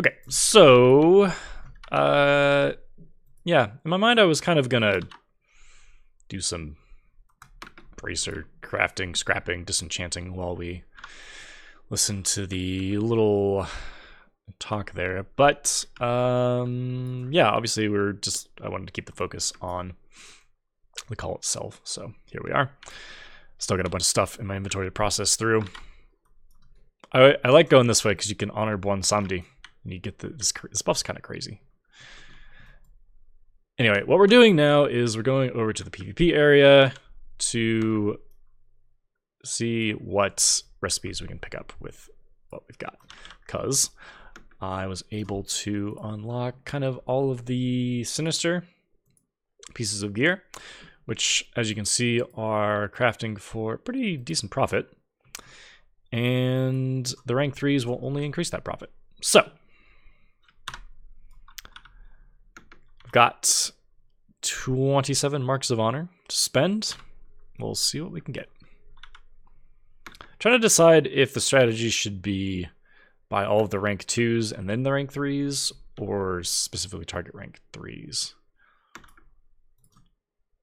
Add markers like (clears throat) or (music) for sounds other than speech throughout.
Okay, so uh yeah, in my mind I was kind of gonna do some bracer crafting, scrapping, disenchanting while we listen to the little talk there. But um yeah, obviously we're just I wanted to keep the focus on the call itself. So here we are. Still got a bunch of stuff in my inventory to process through. I, I like going this way because you can honor Bwonsamdi. And you get the, this, this buff's kind of crazy. Anyway, what we're doing now is we're going over to the PvP area to see what recipes we can pick up with what we've got. Because I was able to unlock kind of all of the sinister pieces of gear, which, as you can see, are crafting for pretty decent profit. And the rank 3s will only increase that profit. So, got 27 marks of honor to spend. We'll see what we can get. trying to decide if the strategy should be buy all of the rank 2s and then the rank 3s, or specifically target rank 3s. I'm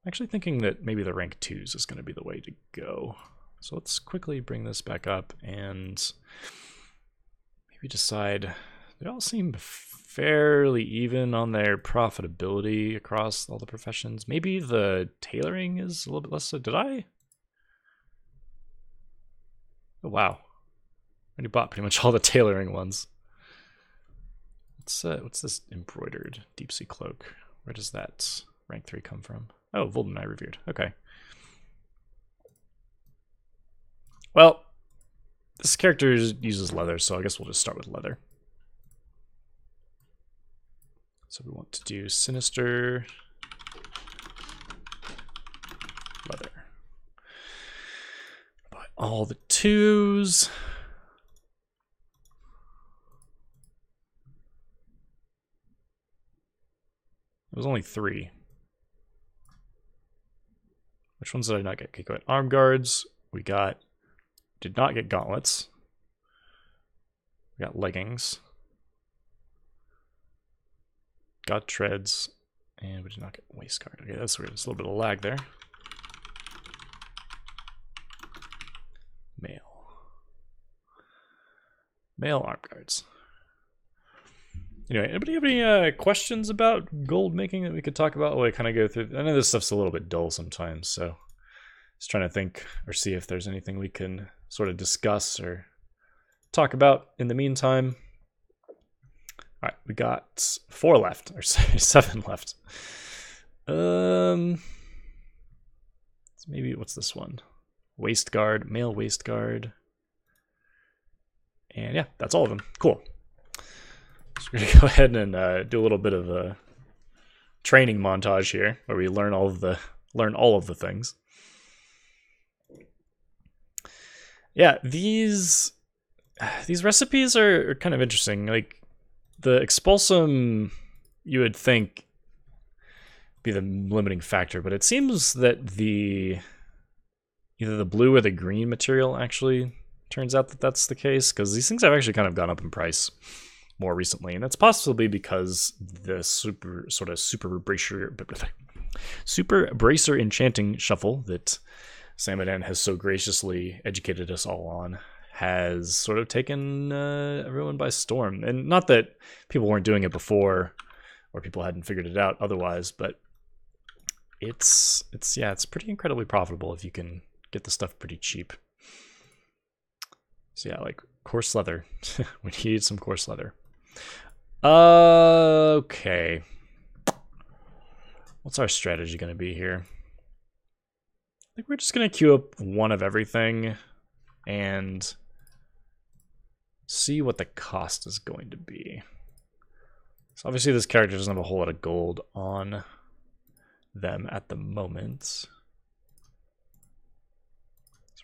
actually thinking that maybe the rank 2s is going to be the way to go. So let's quickly bring this back up and maybe decide. They all seem fairly even on their profitability across all the professions. Maybe the tailoring is a little bit less so. Did I? Oh, wow. I already bought pretty much all the tailoring ones. What's, uh, what's this embroidered deep sea cloak? Where does that rank 3 come from? Oh, Vol'dun I reviewed. Okay. Well, this character uses leather, so I guess we'll just start with leather. So we want to do Sinister Leather. Buy all the twos. It was only three. Which ones did I not get? Okay, got arm guards. We got, did not get gauntlets. We got leggings. Got treads. And we did not get waist guard. Okay, that's weird. There's a little bit of lag there. Mail. Mail arm guards. Anyway, anybody have any uh, questions about gold making that we could talk about while I kind of go through? I know this stuff's a little bit dull sometimes, so just trying to think or see if there's anything we can sort of discuss or talk about in the meantime. All right, we got four left, or (laughs) seven left. Um, maybe what's this one? Waist guard, male waist guard. And yeah, that's all of them. Cool. So we're gonna (laughs) go ahead and uh, do a little bit of a training montage here, where we learn all of the learn all of the things. Yeah, these (sighs) these recipes are, are kind of interesting. Like the expulsom, you would think be the limiting factor, but it seems that the either the blue or the green material actually turns out that that's the case because these things have actually kind of gone up in price more recently, and that's possibly because the super sort of super bracer (laughs) super bracer enchanting shuffle that Samadan has so graciously educated us all on has sort of taken uh, everyone by storm. And not that people weren't doing it before or people hadn't figured it out otherwise, but it's it's yeah, it's pretty incredibly profitable if you can get the stuff pretty cheap. So yeah, like coarse leather. (laughs) we need some coarse leather. Uh, okay. What's our strategy going to be here? I think we're just going to queue up one of everything and see what the cost is going to be. So obviously this character doesn't have a whole lot of gold on them at the moment. So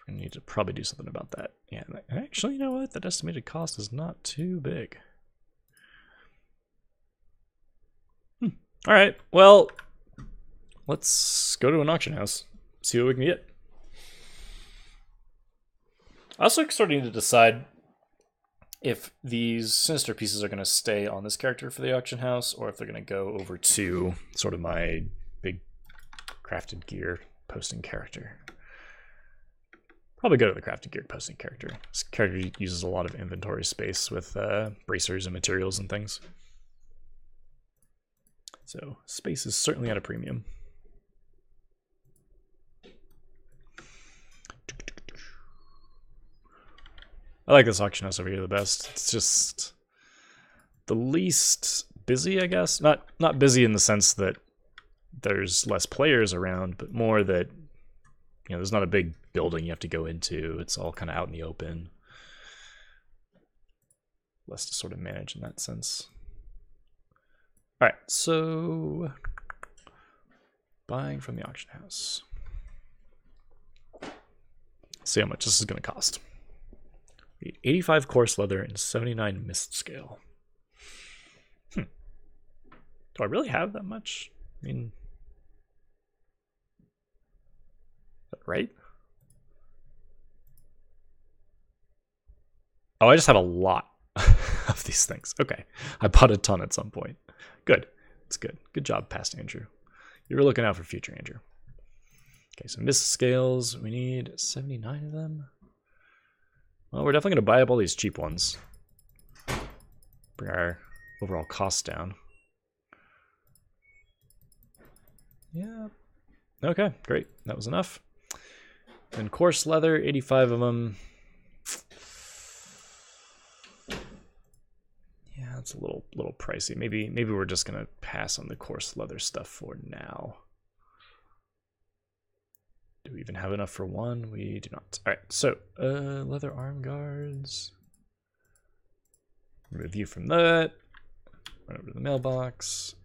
we're gonna need to probably do something about that. Yeah, actually, you know what? That estimated cost is not too big. Hmm. All right, well, let's go to an auction house, see what we can get. I also need to decide if these sinister pieces are going to stay on this character for the auction house or if they're going to go over to sort of my big crafted gear posting character. Probably go to the crafted gear posting character. This character uses a lot of inventory space with uh, bracers and materials and things. So space is certainly at a premium. I like this auction house over here the best. It's just the least busy, I guess. Not not busy in the sense that there's less players around, but more that you know there's not a big building you have to go into. It's all kind of out in the open. Less to sort of manage in that sense. All right, so buying from the auction house. See how much this is going to cost. 85 coarse leather and 79 mist scale. Hmm. Do I really have that much? I mean, right? Oh, I just have a lot (laughs) of these things. Okay. I bought a ton at some point. Good. It's good. Good job, past Andrew. You were looking out for future Andrew. Okay, so mist scales. We need 79 of them. Well, we're definitely going to buy up all these cheap ones. Bring our overall costs down. Yeah. Okay, great. That was enough. And coarse leather, 85 of them. Yeah, it's a little little pricey. Maybe maybe we're just gonna pass on the coarse leather stuff for now. Do we even have enough for one? We do not. All right, so uh, leather arm guards. Review from that. Run over to the mailbox.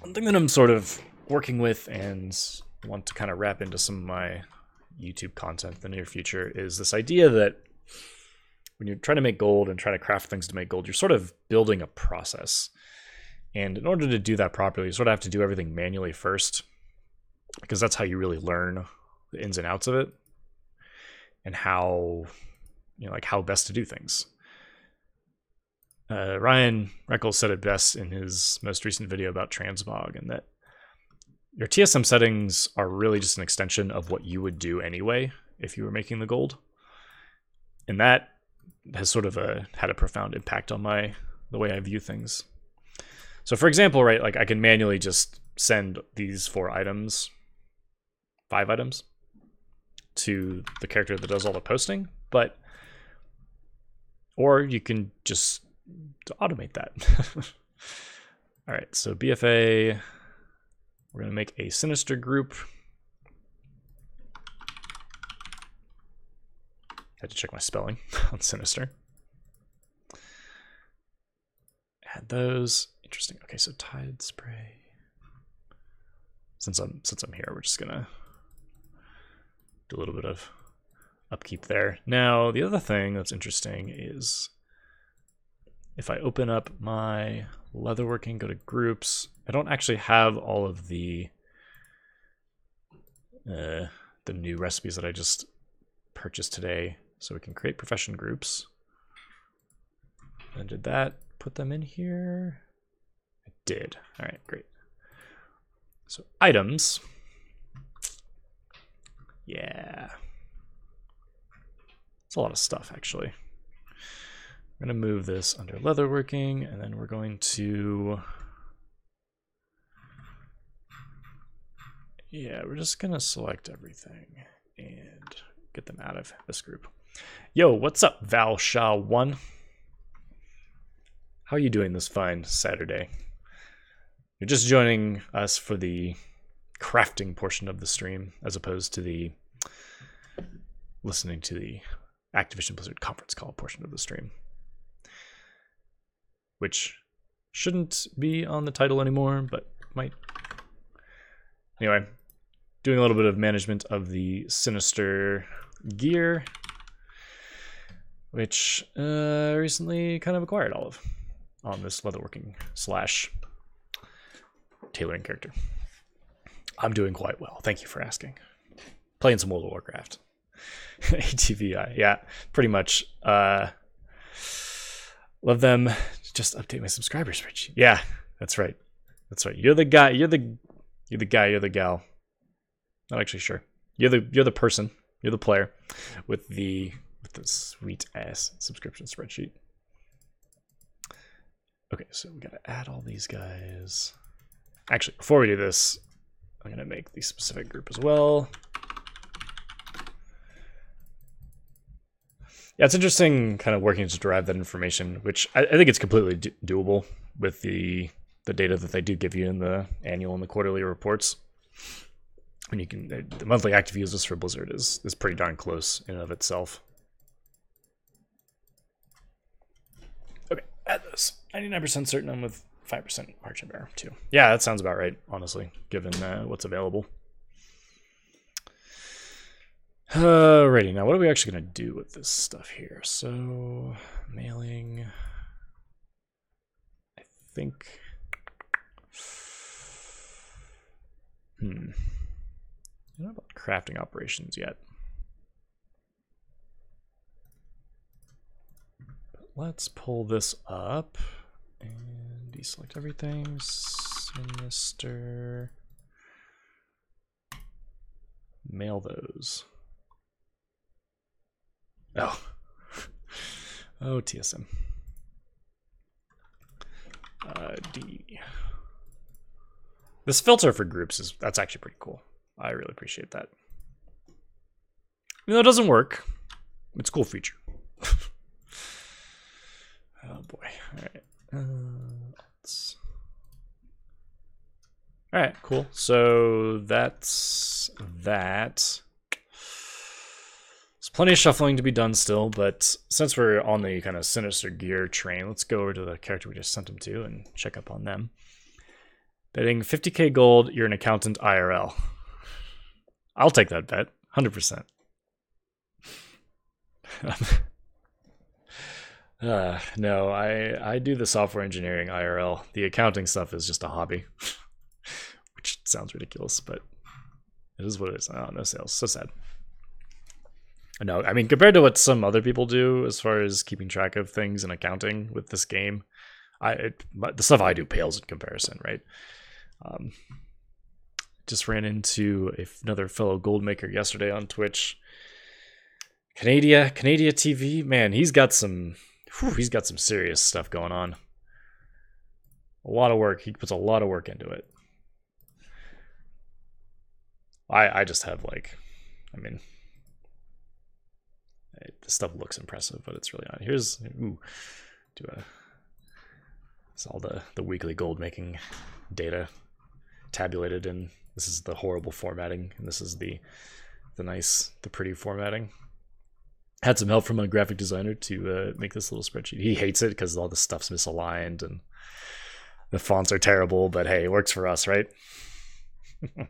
One thing that I'm sort of working with and want to kind of wrap into some of my YouTube content in the near future is this idea that when you're trying to make gold and trying to craft things to make gold, you're sort of building a process. And in order to do that properly, you sort of have to do everything manually first, because that's how you really learn the ins and outs of it and how, you know, like how best to do things. Uh, Ryan Reckles said it best in his most recent video about transmog, and that your TSM settings are really just an extension of what you would do anyway if you were making the gold. And that has sort of a, uh, had a profound impact on my the way I view things. So for example, right, like I can manually just send these four items, five items, to the character that does all the posting, but or you can just automate that. (laughs) all right, so BFA, we're gonna make a sinister group. Had to check my spelling (laughs) on sinister. Add those. Interesting. Okay, so tide spray. Since I'm since I'm here, we're just gonna do a little bit of upkeep there. Now, the other thing that's interesting is if I open up my leatherworking, go to groups, I don't actually have all of the uh, the new recipes that I just purchased today. So we can create profession groups. And did that put them in here? Did. All right, great. So items. Yeah. It's a lot of stuff, actually. We're going to move this under leatherworking, and then we're going to... Yeah, we're just going to select everything and get them out of this group. Yo, what's up, Valrysha 1? How are you doing this fine Saturday? You're just joining us for the crafting portion of the stream as opposed to the listening to the Activision Blizzard conference call portion of the stream, which shouldn't be on the title anymore, but might. Anyway, doing a little bit of management of the Sinister gear, which uh, recently kind of acquired all of on this leatherworking slash tailoring character. I'm doing quite well. Thank you for asking. playing some World of Warcraft. (laughs) ATVI, yeah, pretty much. Uh, love them. Just update my subscribers, spreadsheet. Yeah, that's right. That's right. You're the guy. You're the you're the guy. You're the gal. Not actually sure. You're the you're the person. You're the player with the with the sweet ass subscription spreadsheet. Okay, so we gotta add all these guys. Actually, before we do this, I'm gonna make the specific group as well. Yeah, it's interesting kind of working to derive that information, which I, I think it's completely do doable with the the data that they do give you in the annual and the quarterly reports. And you can the monthly active users for Blizzard is is pretty darn close in and of itself. Okay, add this. 99% certain I'm with 5% margin bear too. Yeah, that sounds about right, honestly, given uh, what's available. Alrighty, now what are we actually going to do with this stuff here? So, mailing. I think. Hmm. I don't know about crafting operations yet. But let's pull this up and deselect everything. Sinister. Mail those. Oh. (laughs) Oh, TSM. Uh, D. This filter for groups is that's actually pretty cool. I really appreciate that. Even though it doesn't work, it's a cool feature. (laughs) oh boy. All right. Uh, All right, cool. So that's that. There's plenty of shuffling to be done still, but since we're on the kind of sinister gear train, let's go over to the character we just sent him to and check up on them. Betting 50k gold, you're an accountant IRL. I'll take that bet, 100%. (laughs) uh, no, I I do the software engineering IRL. The accounting stuff is just a hobby, (laughs) sounds ridiculous, but it is what it is. Oh, no sales, so sad. No, I mean compared to what some other people do as far as keeping track of things and accounting with this game, I it, the stuff I do pales in comparison, right? Um, just ran into another fellow gold maker yesterday on Twitch. Canada, Canada TV, man, he's got some, whew, he's got some serious stuff going on. A lot of work. He puts a lot of work into it. I I just have like, I mean, the stuff looks impressive, but it's really not. Here's ooh, do a. It's all the the weekly gold making data tabulated in this is the horrible formatting and this is the the nice the pretty formatting had some help from a graphic designer to uh, make this little spreadsheet he hates it because all the stuff's misaligned and the fonts are terrible but hey it works for us right (laughs)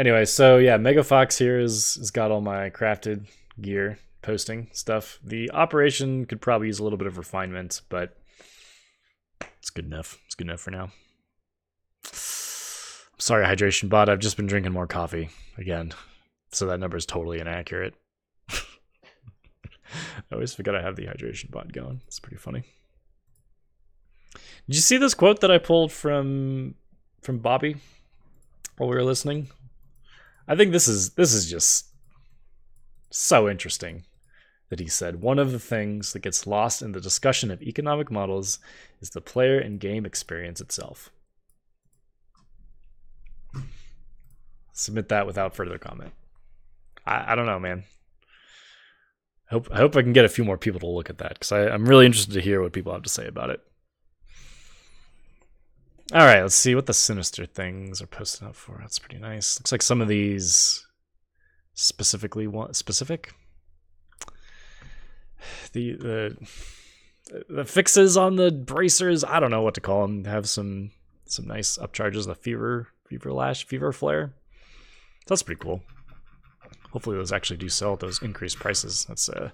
anyway so yeah Mega Fox here is has got all my crafted gear posting stuff the operation could probably use a little bit of refinement but it's good enough. It's good enough for now. Sorry, hydration bot. I've just been drinking more coffee again, so that number is totally inaccurate. (laughs) I always forget I have the hydration bot going. It's pretty funny. Did you see this quote that I pulled from from Bobby while we were listening? I think this is this is just so interesting that he said one of the things that gets lost in the discussion of economic models is the player and game experience itself. Submit that without further comment. I, I don't know, man. I hope I hope I can get a few more people to look at that because I'm really interested to hear what people have to say about it. All right, let's see what the sinister things are posted up for. That's pretty nice. Looks like some of these specifically want specific the the the fixes on the bracers. I don't know what to call them. Have some some nice upcharges. The fever fever lash fever flare. That's pretty cool. Hopefully those actually do sell at those increased prices. That's a,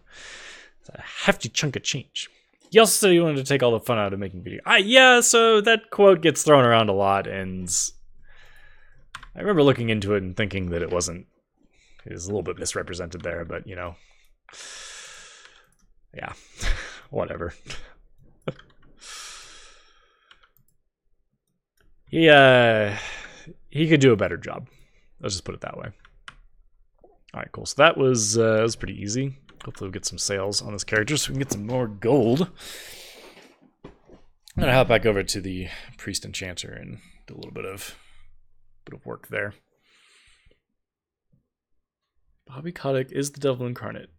that's a hefty chunk of change. He also said he wanted to take all the fun out of making video. Ah, yeah, so that quote gets thrown around a lot, and I remember looking into it and thinking that it wasn't. It was a little bit misrepresented there, but you know, yeah, (laughs) whatever. (laughs) he uh, he could do a better job. Let's just put it that way. All right, cool. So that was uh, that was pretty easy. Hopefully, we'll get some sales on this character so we can get some more gold. I'm gonna hop back over to the priest enchanter and do a little bit of bit of work there. Bobby Kotick is the devil incarnate.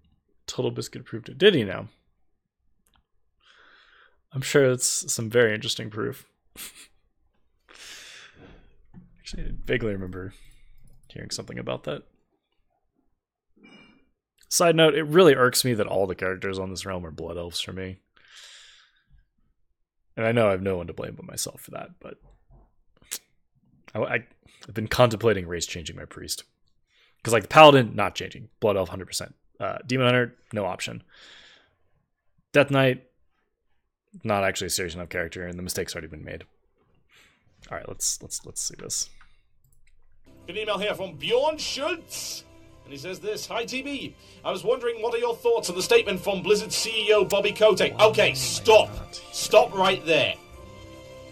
Total Biscuit proved it. Did he now? I'm sure it's some very interesting proof. (laughs) Actually, I vaguely remember hearing something about that. Side note, it really irks me that all the characters on this realm are blood elves for me. And I know I have no one to blame but myself for that, but I, I, have been contemplating race changing my priest. Because, like, the paladin, not changing. Blood elf, 100%. Uh, Demon hunter, no option. Death knight, not actually a serious enough character, and the mistake's already been made. All right, let's let's let's see this. An email here from Bjorn Schultz. And he says this Hi, TB. I was wondering what are your thoughts on the statement from Blizzard CEO Bobby Kotick? Okay, stop. Stop right there.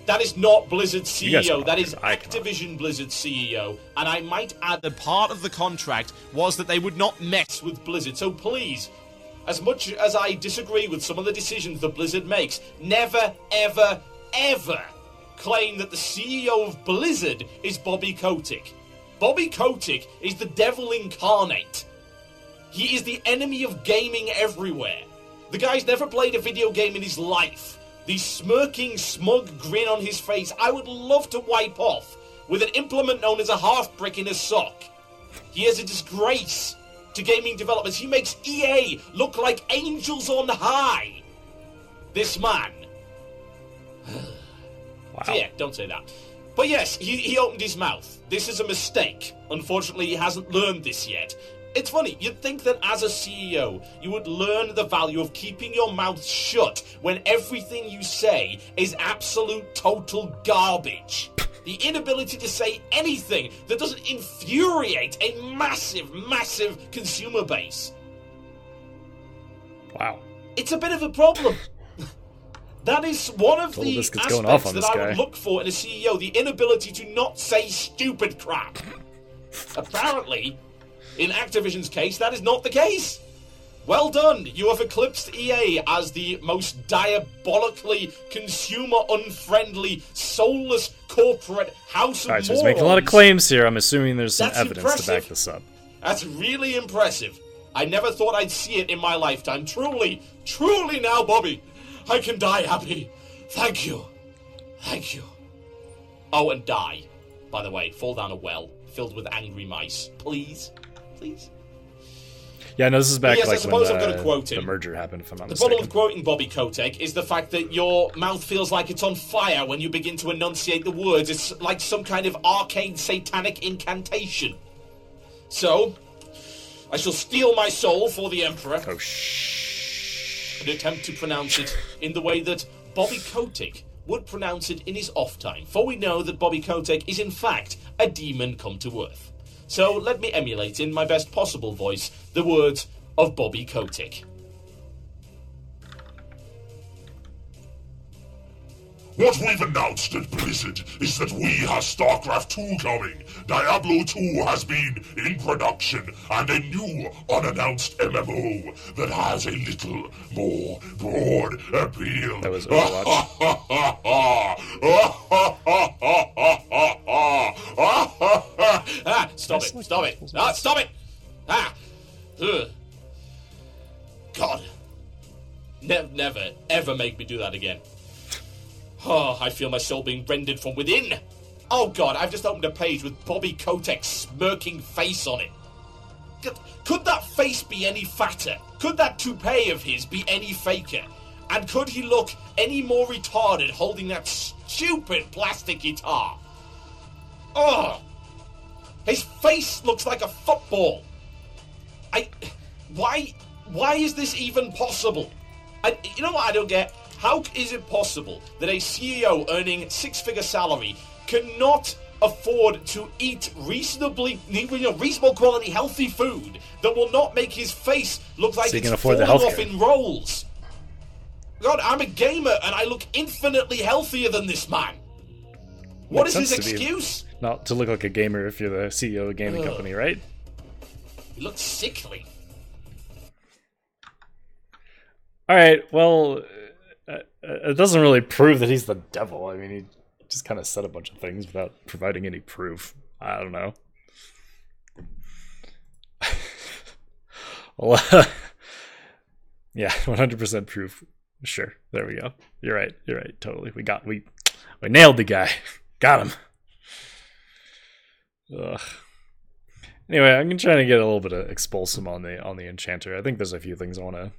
That is not Blizzard CEO. That is Activision Blizzard CEO. And I might add that part of the contract was that they would not mess with Blizzard. So please, as much as I disagree with some of the decisions that Blizzard makes, never, ever, ever claim that the CEO of Blizzard is Bobby Kotick. Bobby Kotick is the devil incarnate. He is the enemy of gaming everywhere. The guy's never played a video game in his life. The smirking, smug grin on his face, I would love to wipe off with an implement known as a half brick in a sock. He is a disgrace to gaming developers. He makes EA look like angels on high. This man. (sighs) Wow. So yeah, don't say that. But yes, he, he opened his mouth. This is a mistake. Unfortunately, he hasn't learned this yet. It's funny, you'd think that as a CEO, you would learn the value of keeping your mouth shut when everything you say is absolute total garbage. The inability to say anything that doesn't infuriate a massive, massive consumer base. Wow. It's a bit of a problem. That is one of the aspects on that I guy. would look for in a CEO: the inability to not say stupid crap. Apparently, in Activision's case, that is not the case. Well done. You have eclipsed EA as the most diabolically consumer unfriendly, soulless corporate house of All right, so he's making a lot of claims here. I'm assuming there's some That's evidence to back this up. That's really impressive. I never thought I'd see it in my lifetime. Truly, truly now, Bobby, I can die happy. Thank you. Thank you. Oh, and die. By the way, fall down a well filled with angry mice. Please. Please. Yeah, no, this is back yes, I suppose when I'm gonna quote the merger happened, if I'm not The mistaken. problem with quoting Bobby Kotick is the fact that your mouth feels like it's on fire when you begin to enunciate the words. It's like some kind of arcane satanic incantation. So, I shall steal my soul for the Emperor oh, shh. And attempt to pronounce it in the way that Bobby Kotick would pronounce it in his off time, for we know that Bobby Kotick is in fact a demon come to earth. So let me emulate in my best possible voice the words of Bobby Kotick. What we've announced at Blizzard is that we have StarCraft 2 coming. Diablo 2 has been in production, and a new unannounced MMO that has a little more broad appeal. That was Overwatch. (laughs) Ah, stop it! Stop it! Ah, stop it! Ah, Ugh. God, never, never, ever make me do that again. Oh, I feel my soul being rendered from within. Oh God, I've just opened a page with Bobby Kotick's smirking face on it. Could, could that face be any fatter? Could that toupee of his be any faker? And could he look any more retarded holding that stupid plastic guitar? Oh, his face looks like a football. I, why, why is this even possible? I, you know what I don't get? How is it possible that a CEO earning six-figure salary cannot afford to eat reasonably, you know, reasonable quality, healthy food that will not make his face look like So it's falling off in rolls? God, I'm a gamer and I look infinitely healthier than this man. What is Makes his sense to excuse? Not to look like a gamer if you're the CEO of a gaming Ugh. company, right? He looks sickly. All right. Well, uh, uh, it doesn't really prove that he's the devil. I mean, he just kind of said a bunch of things without providing any proof. I don't know. (laughs) well, (laughs) yeah, (laughs) one hundred percent proof. Sure. There we go. You're right. You're right. Totally. We got we we nailed the guy. Got him. Ugh. Anyway, I'm gonna try to get a little bit of expulsom on the on the enchanter. I think there's a few things I want to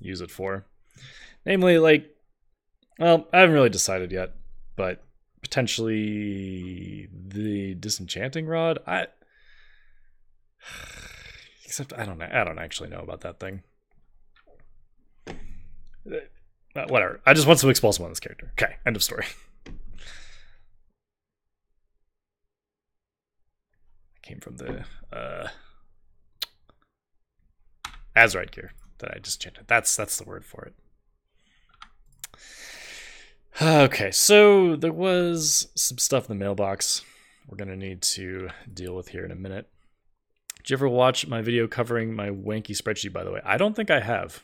use it for. Namely, like, well, I haven't really decided yet, but potentially the disenchanting rod. I (sighs) except I don't know. I don't actually know about that thing. Uh, whatever. I just want some expulsom on this character. Okay, end of story. (laughs) I came from the uh, Azerite gear that I just chanted. That's that's the word for it. Okay, so there was some stuff in the mailbox we're gonna need to deal with here in a minute. Did you ever watch my video covering my wanky spreadsheet? By the way, I don't think I have.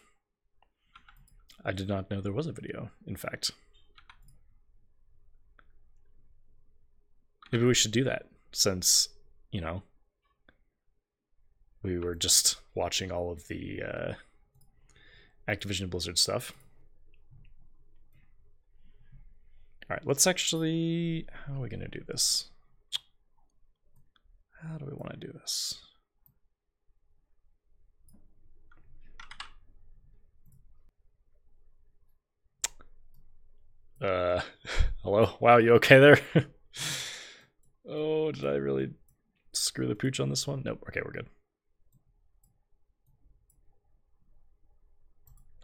I did not know there was a video. In fact, maybe we should do that since you know we were just watching all of the uh, Activision Blizzard stuff. All right, let's actually. How are we going to do this? How do we want to do this? Uh, (laughs) hello. Wow, you okay there? (laughs) oh, did I really screw the pooch on this one? Nope. Okay, we're good.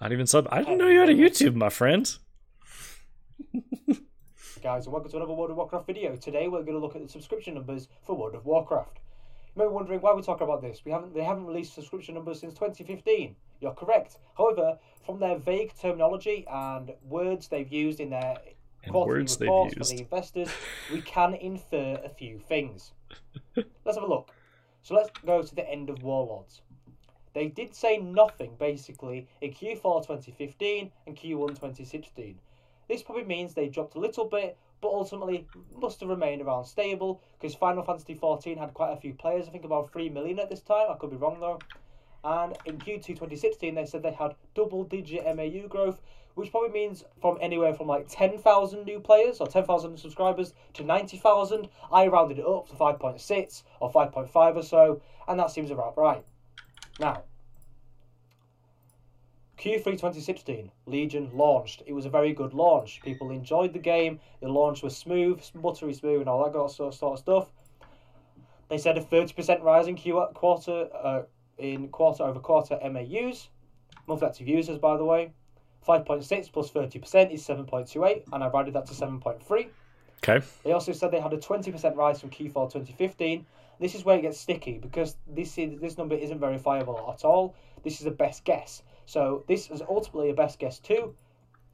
Not even sub. I didn't know you had a YouTube, my friend. (laughs) guys, and welcome to another World of Warcraft video. Today we're going to look at the subscription numbers for World of Warcraft. You may be wondering why we're talking about this. We haven't they haven't released subscription numbers since 2015. You're correct. However, from their vague terminology and words they've used in their And quarterly reports for the investors, we can infer a few things. (laughs) let's have a look. So let's go to the end of Warlords. They did say nothing basically in Q4 2015 and Q1 2016. This probably means they dropped a little bit, but ultimately must have remained around stable because Final Fantasy XIV had quite a few players. I think about 3 million at this time. I could be wrong though. And in Q2 2016, they said they had double digit MAU growth, which probably means from anywhere from like 10,000 new players or 10,000 subscribers to 90,000. I rounded it up to 5.6 or 5.5 or so, and that seems about right. Now, Q3 2016, Legion launched. It was a very good launch. People enjoyed the game. The launch was smooth, buttery smooth, and all that sort of, stuff. They said a 30% rise in Q quarter uh, in quarter over quarter MAUs, monthly active users, by the way. 5.6 plus 30% is 7.28, and I've rounded that to 7.3. Okay. They also said they had a 20% rise from Q4 2015. This is where it gets sticky because this is, this number isn't verifiable at all. This is a best guess. So this is ultimately a best guess too.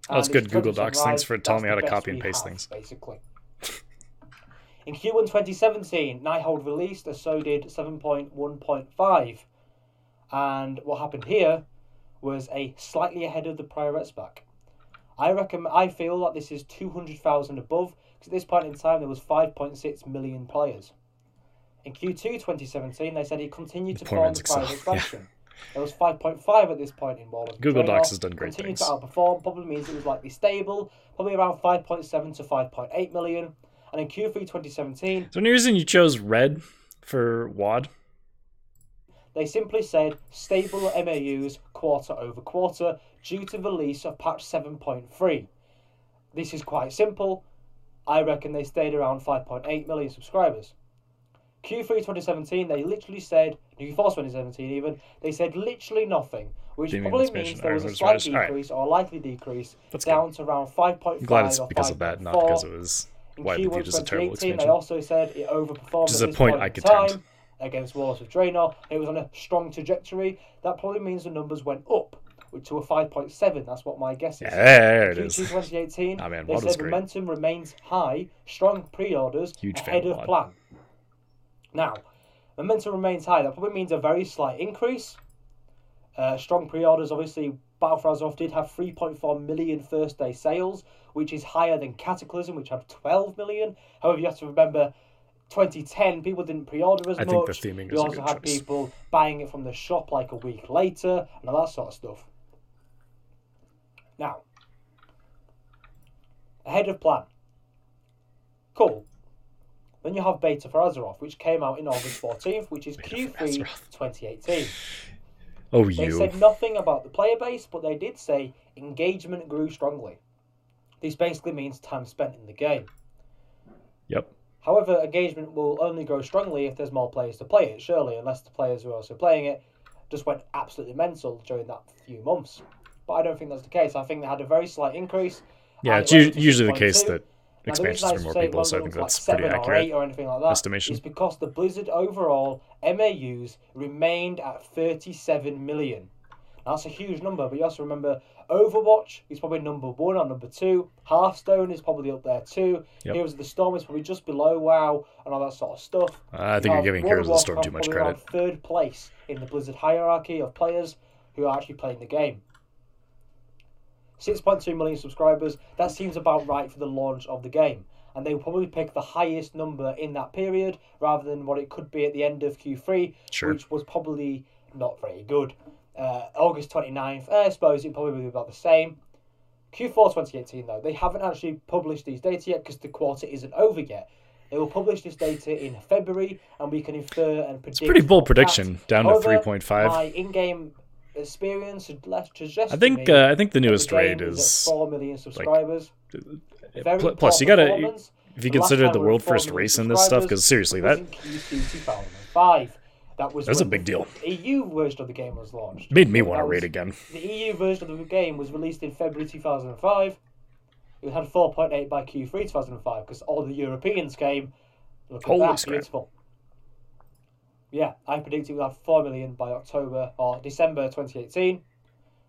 Oh, that's good Google 20% Docs. Thanks for telling me how to copy and paste have, things. Basically. (laughs) In Q1 2017, Nighthold released, and so did 7.1.5. And what happened here was a slightly ahead of the prior spec. I reckon I feel that this is 200,000 above because at this point in time there was 5.6 million players. In Q2 2017, they said he continued to Deployment perform the prior itself, (laughs) yeah. There was 5.5 at this point in Warlords. Google Docs has done great continued things. to outperform, probably means it was likely stable, probably around 5.7 to 5.8 million. And in Q3 2017, So, any reason you chose red for WAD? they simply said stable MAUs quarter over quarter due to the release of patch 7.3. This is quite simple. I reckon they stayed around 5.8 million subscribers. Q3 2017, they literally said, Q4 2017 even, they said literally nothing, which Gaming probably means there was a slight decrease or a likely decrease That's down to around 5.5 I'm glad it's because of that, not 5.4. because it was the Q1 is a terrible 2018, they also said it overperformed Which is a point point I contend. time against Wars of Draenor. It was on a strong trajectory. That probably means the numbers went up to a 5.7. That's what my guess is. Yeah, there it Q2 is. 2018, (laughs) Ah, man, they said great. momentum remains high, strong pre-orders Huge ahead of plan. Now, momentum remains high. That probably means a very slight increase. Uh, strong pre-orders, obviously, Battle for did have 3.4 million first-day sales, which is higher than Cataclysm, which had 12 million. However, you have to remember, 2010 people didn't pre-order as I much. think the theming you also had choice. people buying it from the shop like a week later, and all that sort of stuff. Now, ahead of plan. Cool. Then you have Battle for Azeroth, which came out in August 14th, which is Q3 Azeroth. 2018. Oh, They you. said nothing about the player base, but they did say engagement grew strongly. This basically means time spent in the game. Yep. However, engagement will only grow strongly if there's more players to play it, surely, unless the players who are also playing it just went absolutely mental during that few months. But I don't think that's the case. I think they had a very slight increase. Yeah, it's u- usually the case that Now, the expansions for more people, so I think to, like, that's pretty or accurate. or anything like that estimation. is because the Blizzard overall MAUs remained at 37 million. That's a huge number, but you also remember Overwatch is probably number one or number two. Hearthstone is probably up there too. Yep. Heroes of the Storm is probably just below WoW and all that sort of stuff. I think You you're giving World Heroes of the Storm too much credit. Third place in the Blizzard hierarchy of players who are actually playing the game. 6.2 million subscribers, that seems about right for the launch of the game. And they will probably pick the highest number in that period rather than what it could be at the end of Q3, Sure. which was probably not very good. Uh, August 29th, I suppose it probably will be about the same. Q4 2018, though, they haven't actually published these data yet because the quarter isn't over yet. They will publish this data in February, and we can infer and predict. It's a pretty bold prediction, down to 3.5. My in-game experience suggest I think uh, I think the newest the at is four million subscribers. Very pl- plus you gotta if you consider the world first race in this stuff because seriously that in Q2 2005. That was That was a big the deal. EU version of the game was launched. made me want to raid again. The EU version of the game was released in February 2005. It had 4.8 by Q3 2005 because all the Europeans came. Look at Holy that, scrap. beautiful. Yeah, I predict it will have 4 million by October or December 2018.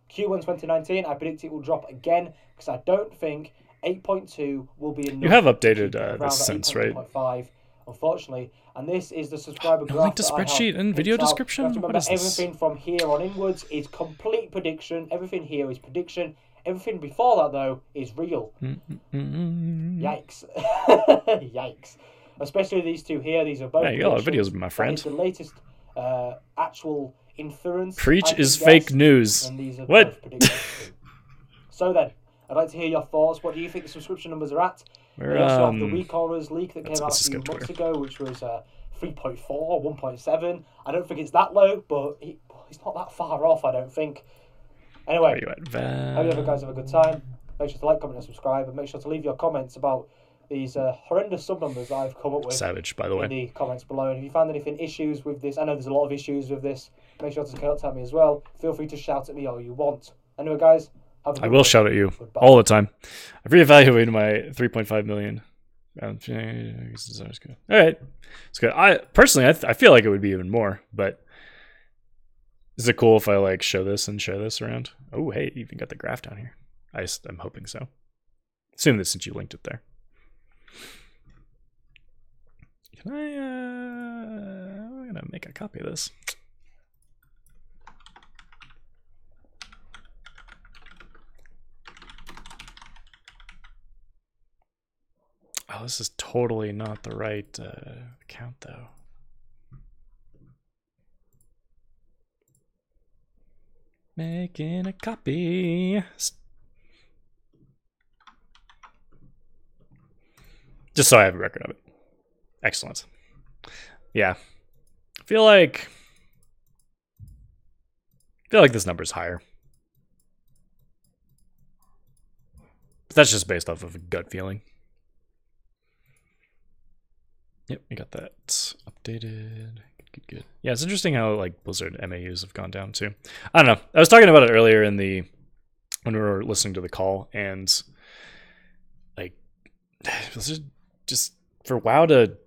Q1 2019, I predict it will drop again because I don't think 8.2 will be enough. You have updated uh, this since, right? 8.5, unfortunately. And this is the subscriber (gasps) No graph. link to that I have spreadsheet and video description? You have to remember is this? everything from here on inwards is complete prediction. Everything here is prediction. Everything before that, though, is real. Yikes. (laughs) Yikes. Especially these two here. These are both. Yeah, you got a lot of videos, my friend. the latest uh, actual inference. Preach is fake news. And these are What? both predictions (laughs) too. so then, I'd like to hear your thoughts. What do you think the subscription numbers are at? We're, We also have the um, week horrors leak that came out a few months Twitter. ago, which was uh, 3.4 1.7. I don't think it's that low, but it's not that far off, I don't think. Anyway? Hope you guys have a good time. Make sure to like, comment, and subscribe, and make sure to leave your comments about these uh, horrendous sub numbers that I've come up with Savage, by the way. in the comments below. And if you found anything issues with this, I know there's a lot of issues with this. Make sure to contact me as well. Feel free to shout at me all you want. Anyway, guys, have a I will one. shout at you Goodbye. all the time. I've reevaluated my 3.5 million. Um, I guess it's always good. All right, it's good. I personally, I, th- I feel like it would be even more, but is it cool if I like show this and show this around? Oh, hey, you even got the graph down here. I, I'm hoping so. Assume that since you linked it there. Can I? uh I'm gonna make a copy of this. Oh, this is totally not the right uh, account, though. Making a copy. Just so I have a record of it. Excellent. Yeah. I feel like. I feel like this number's higher. But that's just based off of a gut feeling. Yep, we got that updated. Good, good, good. Yeah, it's interesting how like Blizzard MAUs have gone down too. I don't know. I was talking about it earlier in the when we were listening to the call, and like (sighs) Blizzard just for WoW to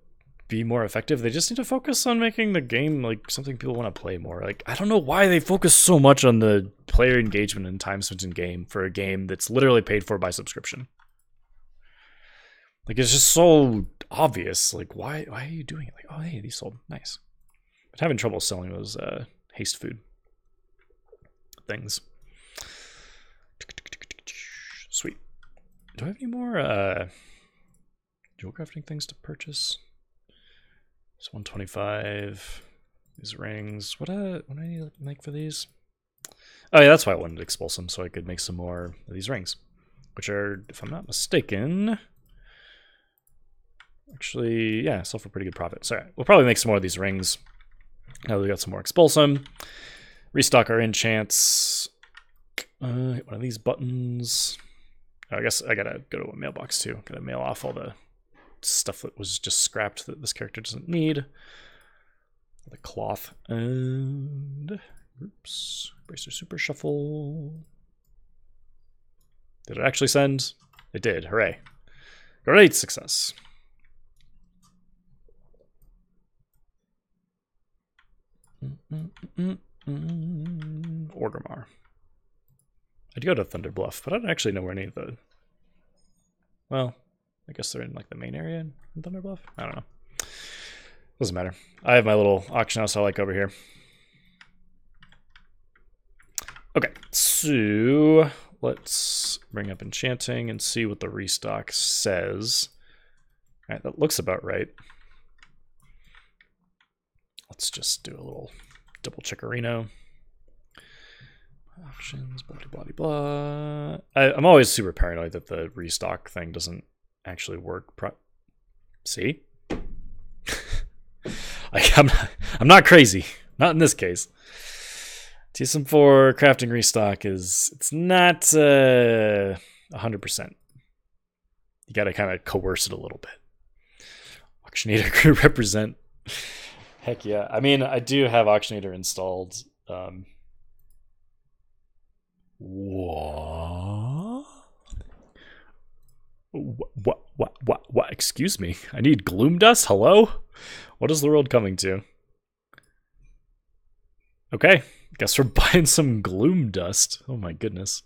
be more effective, they just need to focus on making the game like something people want to play more. Like I don't know why they focus so much on the player engagement and time spent in game for a game that's literally paid for by subscription. Like it's just so obvious. Like why why are you doing it? Like oh hey these sold nice, but having trouble selling those uh, haste food things. Sweet. Do I have any more uh, jewel crafting things to purchase? It's 125. These rings. What uh what do I need to make for these? Oh yeah, that's why I wanted to expulse them so I could make some more of these rings. Which are, if I'm not mistaken, actually, yeah, sell for pretty good profit. So we'll probably make some more of these rings. Now we got some more expulsom. Restock our enchants. Uh, hit one of these buttons. I guess I gotta go to a mailbox too. Gotta mail off all the stuff that was just scrapped that this character doesn't need. The cloth and oops, bracer super shuffle. Did it actually send? It did. Hooray! Great success. Orgrimmar. I'd go to Thunder Bluff, but I don't actually know where any of the. Well, I guess they're in like the main area in Thunder Bluff. I don't know. Doesn't matter. I have my little auction house I like over here. Okay, so let's bring up enchanting and see what the restock says. All right, that looks about right. Let's just do a little double checkerino. Options, blah blah blah blah. I, I'm always super paranoid that the restock thing doesn't actually work. Pro- See, (laughs) I, I'm not, I'm not crazy. Not in this case. TSM4 crafting restock is it's not uh, 100%. You got to kind of coerce it a little bit. Auctioneer (laughs) could represent. Heck yeah. I mean, I do have Auctioneer installed. Um, what? What? What? What? What? Excuse me. I need gloom dust. Hello. What is the world coming to? Okay, guess we're (laughs) buying some gloom dust. Oh my goodness.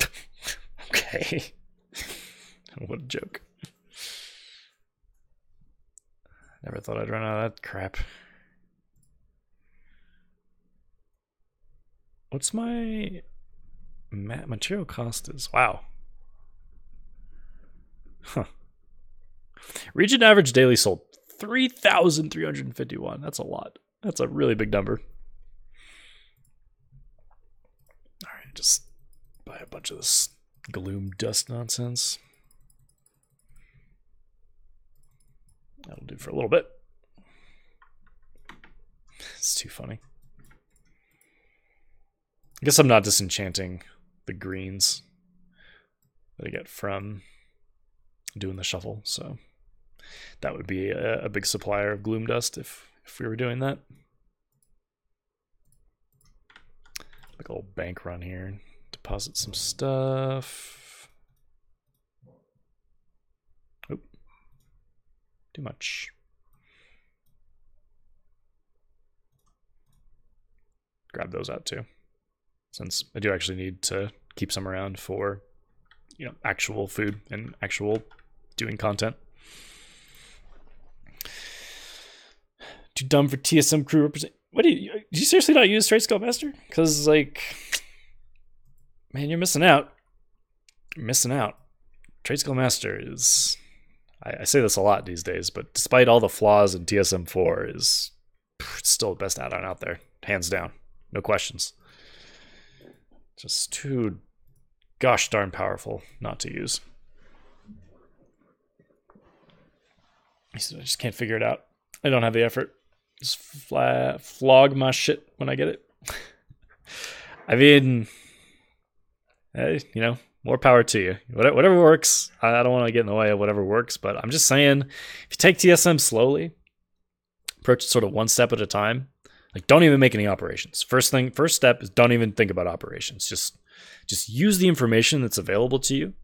(laughs) okay. (laughs) what a joke. Never thought I'd run out of that crap. What's my material cost is? Wow. Huh. Region average daily sold 3,351. That's a lot. That's a really big number. All right, just buy a bunch of this gloom dust nonsense. That'll do for a little bit. It's too funny. I guess I'm not disenchanting the greens that I get from doing the shuffle, so that would be a, a big supplier of gloom dust if if we were doing that. Like a little bank run here, deposit some stuff. Too much. Grab those out too, since I do actually need to keep some around for, you know, actual food and actual doing content. Too dumb for TSM crew represent. What do you? Do you seriously not use TradeSkillMaster? Because like, man, you're missing out. You're missing out. TradeSkillMaster is. I, I, say this a lot these days, but despite all the flaws in TSM4, is still the best add-on out there, hands down, no questions. Just too gosh darn powerful not to use. I just can't figure it out. I don't have the effort. Just flog my shit when I get it. (laughs) I mean, hey, you know, more power to you. Whatever works. I don't want to get in the way of whatever works, but I'm just saying, if you take TSM slowly, approach it sort of one step at a time. Like, don't even make any operations. First thing, first step is don't even think about operations. Just Just use the information that's available to you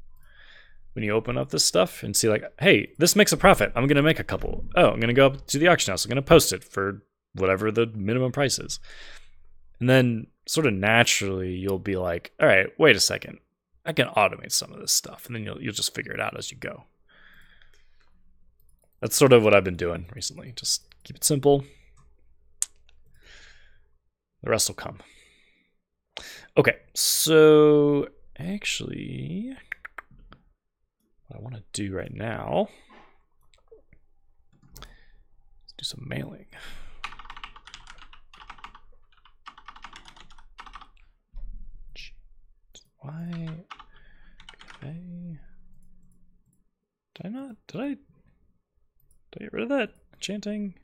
when you open up this stuff and see like, hey, this makes a profit. I'm gonna make a couple. Oh, I'm gonna go up to the auction house. I'm gonna post it for whatever the minimum price is. And then sort of naturally you'll be like, all right, wait a second. I can automate some of this stuff. And then you'll you'll just figure it out as you go. That's sort of what I've been doing recently. Just keep it simple. The rest will come. Okay, so actually, what I want to do right now is do some mailing. Why? Okay. Did I not? Did I? Did I get rid of that chanting?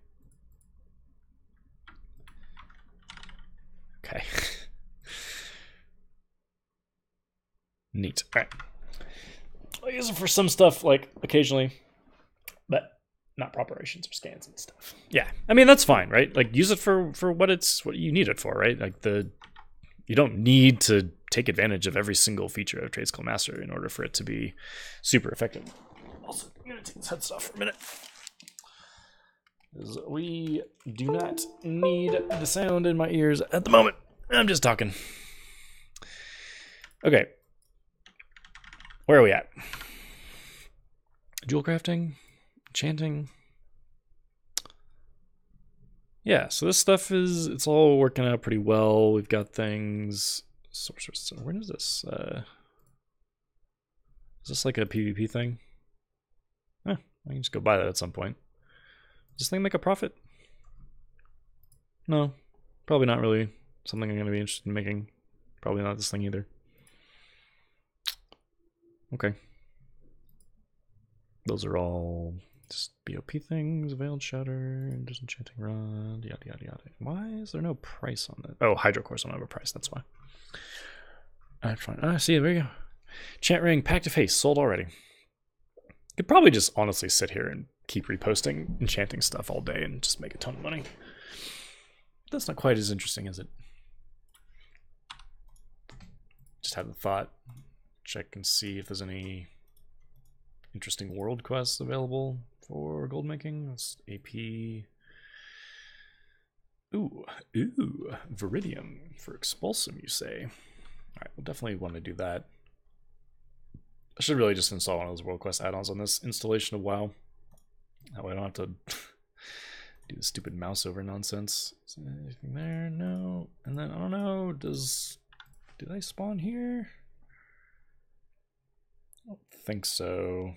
Okay. (laughs) Neat. All right. I use it for some stuff, like occasionally, but not preparations or scans and stuff. Yeah, I mean that's fine, right? Like use it for for what it's what you need it for, right? Like the you don't need to take advantage of every single feature of TradeSkillMaster in order for it to be super effective. Also, I'm gonna take this headset off for a minute. We do not need the sound in my ears at the moment. I'm just talking. Okay. Where are we at? Jewel crafting? Chanting? Yeah, so this stuff is it's all working out pretty well. We've got things sorceress. So where is this? Uh is this like a PvP thing? Huh, I can just go buy that at some point. Does this thing make a profit? No, probably not really something I'm going to be interested in making. Probably not this thing either. Okay. Those are all just BOP things, Veiled Shatter, Disenchanting Rod, yada yada yada. Why is there no price on that? Oh, Hydrocores don't have a price, that's why. Alright, fine. Ah, see, there we go. Chant Ring, Pact of Haste, sold already. Could probably just honestly sit here and keep reposting enchanting stuff all day and just make a ton of money. That's not quite as interesting, is it? Just had the thought. Check and see if there's any interesting world quests available for gold making. That's AP. Ooh, ooh, Viridium for Expulsom, you say? Alright, we'll definitely want to do that. I should really just install one of those world quest add-ons on this installation of WoW. That way I don't have to (laughs) do the stupid mouse over nonsense. Is there anything there? No. And then I don't know, does do they spawn here? I don't think so.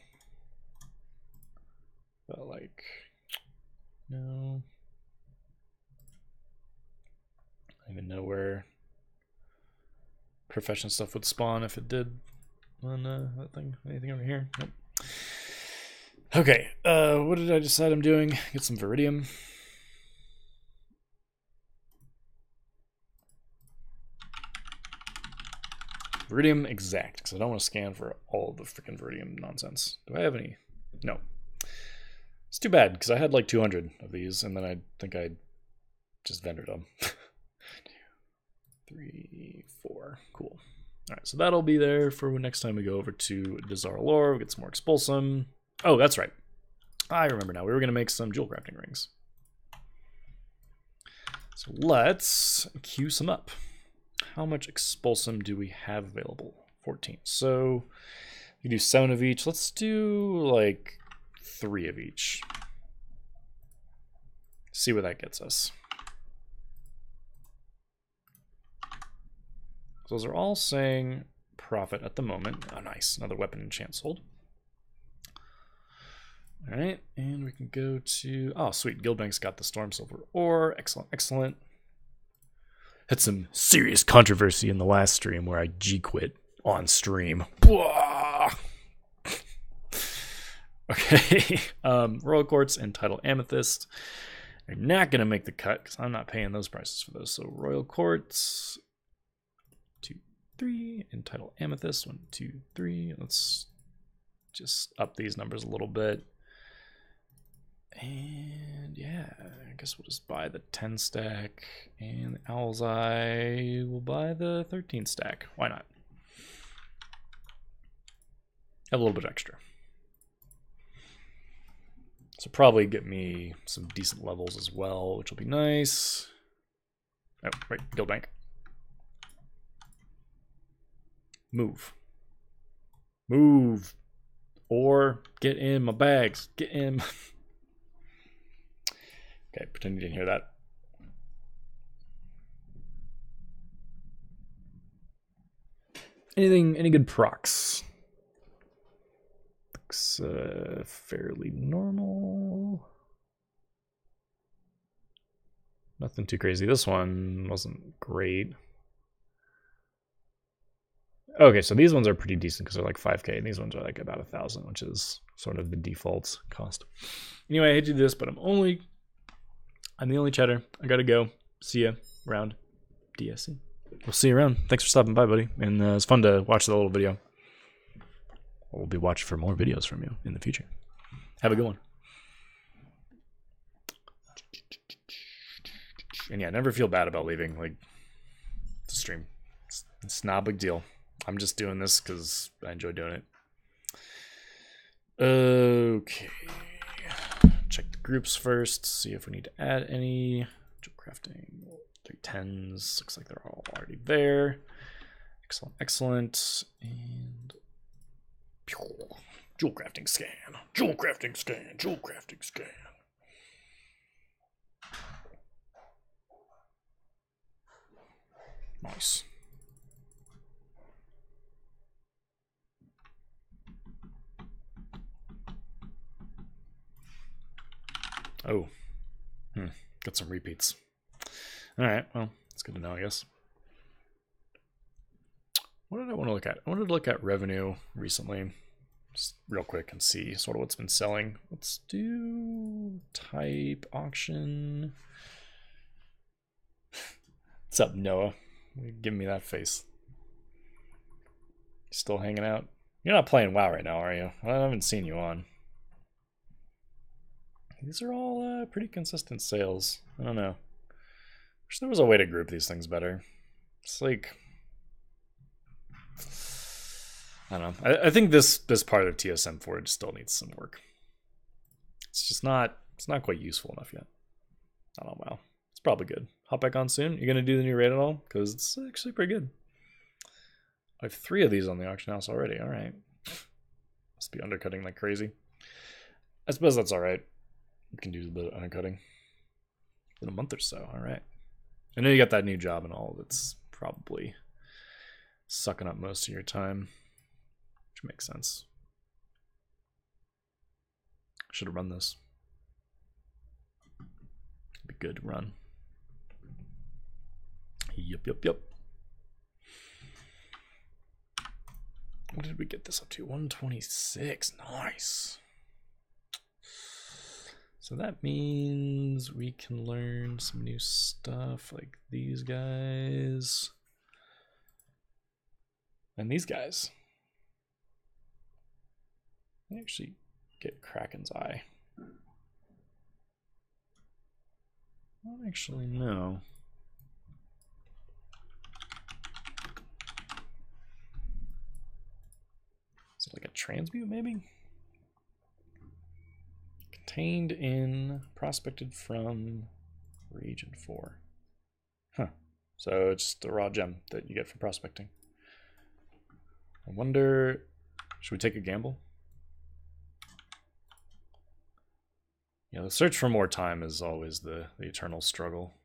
But like no. I don't even know where profession stuff would spawn if it did on uh, that thing. Anything over here? Nope. Okay, uh, what did I decide I'm doing? Get some Viridium. Viridium exact, because I don't want to scan for all the freaking Viridium nonsense. Do I have any? No. It's too bad, because I had like 200 of these, and then I think I just vendored them. (laughs) Three, four. Cool. All right, so that'll be there for next time we go over to Dazar'alor. We get some more Expulsom. Oh, that's right. I remember now. We were going to make some jewel crafting rings. So let's queue some up. How much Expulsom do we have available? 14. So we do seven of each. Let's do like three of each. See where that gets us. Those are all saying profit at the moment. Oh, nice. Another weapon enchant sold. All right, and we can go to, oh, sweet. Guildbank's got the Storm Silver ore. Excellent, excellent. Had some serious controversy in the last stream where I G quit on stream. (laughs) okay, (laughs) um, Royal Quartz and Tidal Amethyst are not going to make the cut because I'm not paying those prices for those. So Royal Quartz, two, three, and Tidal Amethyst, one, two, three. Let's just up these numbers a little bit. And yeah, I guess we'll just buy the 10 stack, and the Owl's Eye will buy the 13 stack. Why not? Have a little bit extra. So probably get me some decent levels as well, which will be nice. Oh, right, guild bank. Move. Move. Or get in my bags. Get in. (laughs) okay, pretend you didn't hear that. Anything, any good procs? Looks uh, fairly normal. Nothing too crazy. This one wasn't great. Okay, so these ones are pretty decent because they're like 5k, and these ones are like about a thousand, which is sort of the default cost. Anyway, I hate to do this, but I'm only I'm the only chatter. I gotta go. See ya around DSC. We'll see you around. Thanks for stopping by, buddy. And uh, it's fun to watch the little video. We'll be watching for more videos from you in the future. Have a good one. And yeah, never feel bad about leaving. Like, it's a stream. It's, it's not a big deal. I'm just doing this because I enjoy doing it. Okay. Check the groups first. See if we need to add any. Jewel crafting. Three tens. Looks like they're all already there. Excellent, excellent. And jewel crafting scan. Jewel crafting scan. Jewel crafting scan. Nice. Oh. Hmm. Got some repeats. Alright, well, it's good to know, I guess. What did I want to look at? I wanted to look at revenue recently. Just real quick and see sort of what's been selling. Let's do type auction. (laughs) What's up, Noah? Give me that face. Still hanging out? You're not playing WoW right now, are you? I haven't seen you on. These are all uh, pretty consistent sales. I don't know. Wish there was a way to group these things better. It's like I don't know. I, I think this this part of TSM4 still needs some work. It's just not it's not quite useful enough yet. I don't know. Wow. It's probably good. Hop back on soon. You're gonna do the new raid at all? Because it's actually pretty good. I have three of these on the auction house already. All right. Must be undercutting like crazy. I suppose that's all right. Can do a bit of undercutting in a month or so. All right. I know you got that new job and all. That's probably sucking up most of your time, which makes sense. Should have run this. Be good to run. Yep, yep, yep. What did we get this up to? 126. Nice. So that means we can learn some new stuff like these guys. And these guys. I actually get Kraken's Eye. I don't actually know. Is it like a transmute maybe? Contained in, prospected from region 4. Huh. So it's the raw gem that you get from prospecting. I wonder, should we take a gamble? Yeah, the search for more time is always the, the eternal struggle.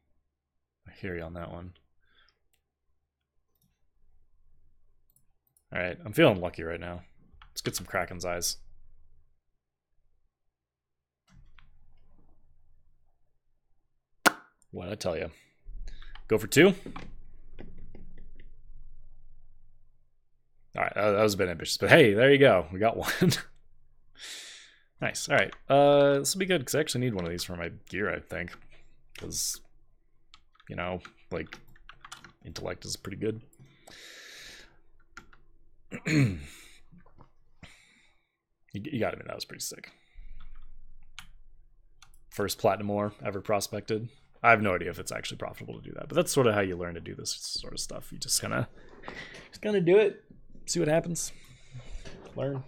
I hear you on that one. Alright, I'm feeling lucky right now. Let's get some Kraken's eyes. What I tell you? Go for two. All right, that was a bit ambitious, but hey, there you go. We got one. (laughs) nice. All right, uh, this will be good because I actually need one of these for my gear. I think because you know, like intellect is pretty good. (clears throat) you, you got to admit that was pretty sick. First platinum ore ever prospected. I have no idea if it's actually profitable to do that, but that's sort of how you learn to do this sort of stuff. You just kind of just kind of do it, see what happens, learn.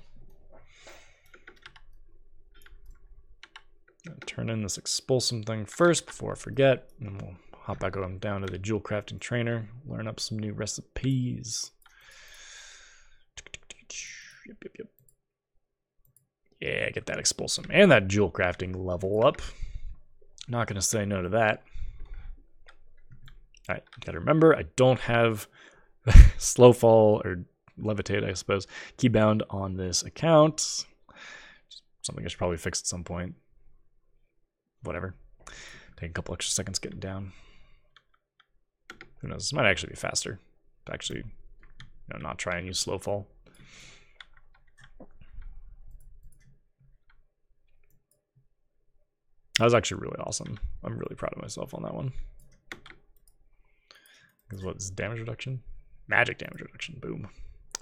Turn in this expulsom thing first before I forget, and we'll hop back on down to the jewel crafting trainer, learn up some new recipes. Yep, yep, yep. Yeah, get that expulsom and that jewel crafting level up. Not gonna say no to that. Alright, gotta remember I don't have (laughs) slow fall or levitate, I suppose, keybound on this account. Something I should probably fix at some point. Whatever. Take a couple extra seconds getting down. Who knows? This might actually be faster. Actually, you know, not try and use slow fall. That was actually really awesome. I'm really proud of myself on that one. Because what is damage reduction? Magic damage reduction. Boom.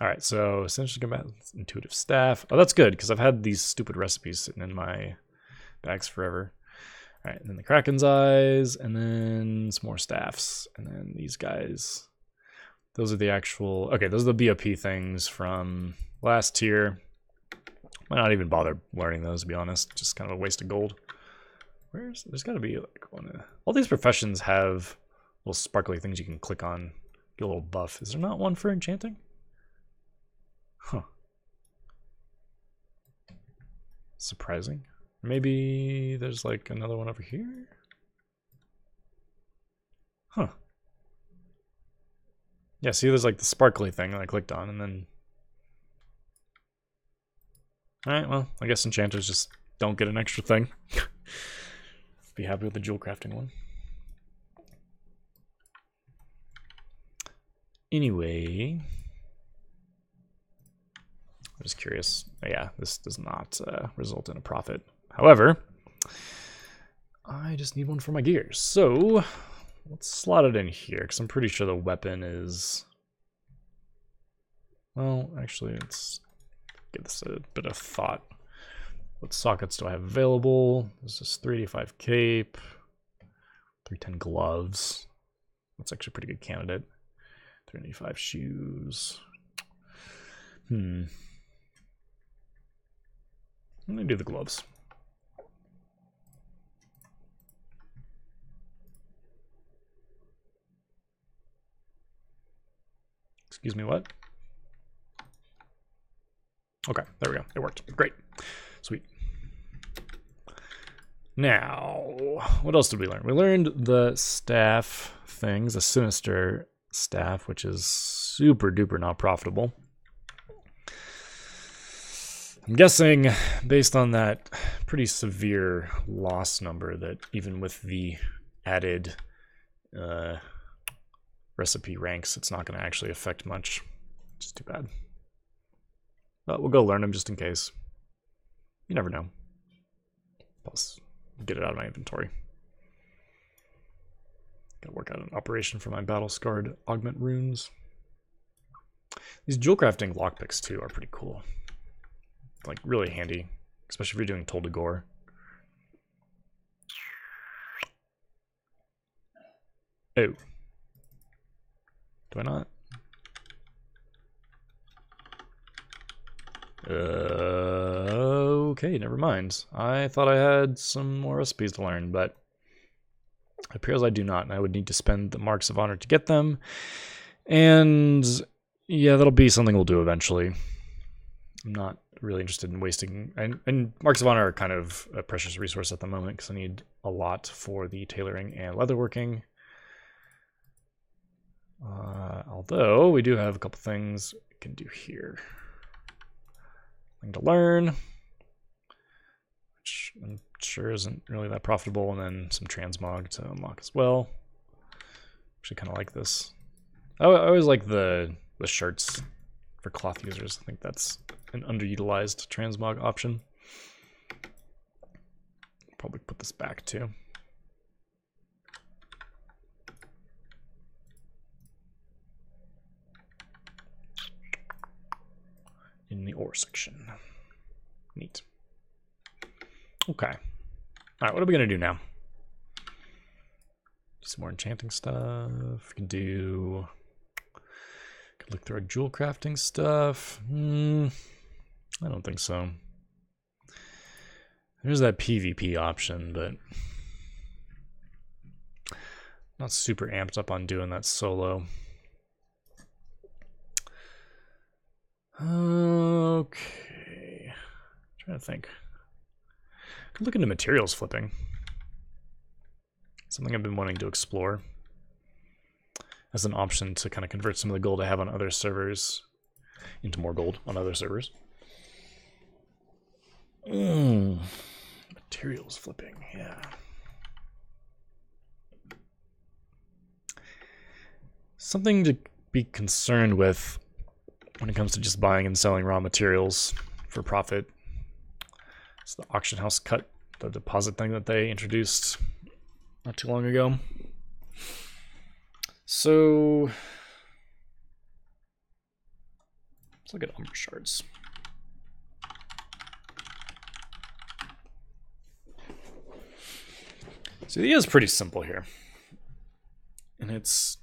All right, so essentially combat intuitive staff. Oh, that's good because I've had these stupid recipes sitting in my bags forever. All right, and then the Kraken's eyes, and then some more staffs, and then these guys. Those are the actual. Okay, those are the BOP things from last tier. Might not even bother learning those to be honest. Just kind of a waste of gold. Where's there's got to be like one. Of, all these professions have little sparkly things you can click on, get a little buff. Is there not one for enchanting? Huh. Surprising. Maybe there's like another one over here? Huh. Yeah, see there's like the sparkly thing that I clicked on and then... Alright, well, I guess enchanters just don't get an extra thing. (laughs) Be happy with the jewel crafting one. Anyway, I'm just curious. Yeah, this does not uh, result in a profit. However, I just need one for my gear. So let's slot it in here because I'm pretty sure the weapon is. Well, actually, let's give this a bit of thought. What sockets do I have available? This is 385 cape, 310 gloves. That's actually a pretty good candidate. 385 shoes. Hmm. Let me do the gloves. Excuse me, what? Okay, there we go. It worked. Great. Sweet. Now, what else did we learn? We learned the staff things, a sinister staff, which is super duper not profitable. I'm guessing, based on that pretty severe loss number, that even with the added uh, recipe ranks, it's not going to actually affect much. It's too bad. But we'll go learn them just in case. You never know. Plus, get it out of my inventory. Gotta work out an operation for my battle scarred augment runes. These jewel crafting lockpicks too are pretty cool like really handy, especially if you're doing Tol Dagor. Oh. Do I not? Uh, okay, never mind. I thought I had some more recipes to learn, but it appears I do not, and I would need to spend the marks of honor to get them. And yeah, that'll be something we'll do eventually. I'm not really interested in wasting and, and marks of honor are kind of a precious resource at the moment because I need a lot for the tailoring and leatherworking. Uh, although we do have a couple things we can do here. Thing to learn, which I'm sure isn't really that profitable, and then some transmog to unlock as well. Actually, kind of like this. I, I always like the the shirts for cloth users. I think that's an underutilized transmog option. Probably put this back too. In the ore section. Neat. Okay. All right, what are we going to do now? Some more enchanting stuff. We can do... Can look through our jewel crafting stuff. Hmm. I don't think so. There's that PvP option, but not super amped up on doing that solo. Okay. trying to think. Could look into materials flipping. Something I've been wanting to explore as an option to kind of convert some of the gold I have on other servers into more gold on other servers. Mm. Materials flipping, yeah. Something to be concerned with when it comes to just buying and selling raw materials for profit. It's the auction house cut, the deposit thing that they introduced not too long ago. So let's look at Umbra Shards. So the is pretty simple here. And it's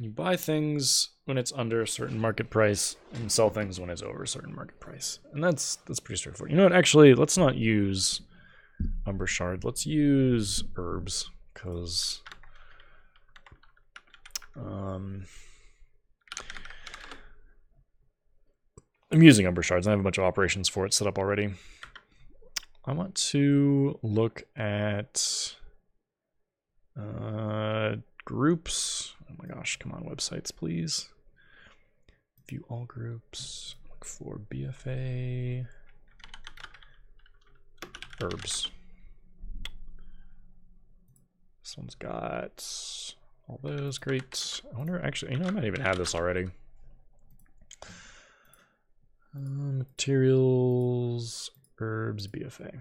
you buy things when it's under a certain market price and sell things when it's over a certain market price. And that's that's pretty straightforward. You know what? Actually, let's not use Umbra Shard. Let's use herbs because um, I'm using Umbra Shards. I have a bunch of operations for it set up already. I want to look at uh, groups. Oh my gosh, come on, websites, please. View all groups. Look for BFA. Herbs. This one's got all those. Great. I wonder, actually, you know, I might even have this already. Uh, materials, herbs, BFA.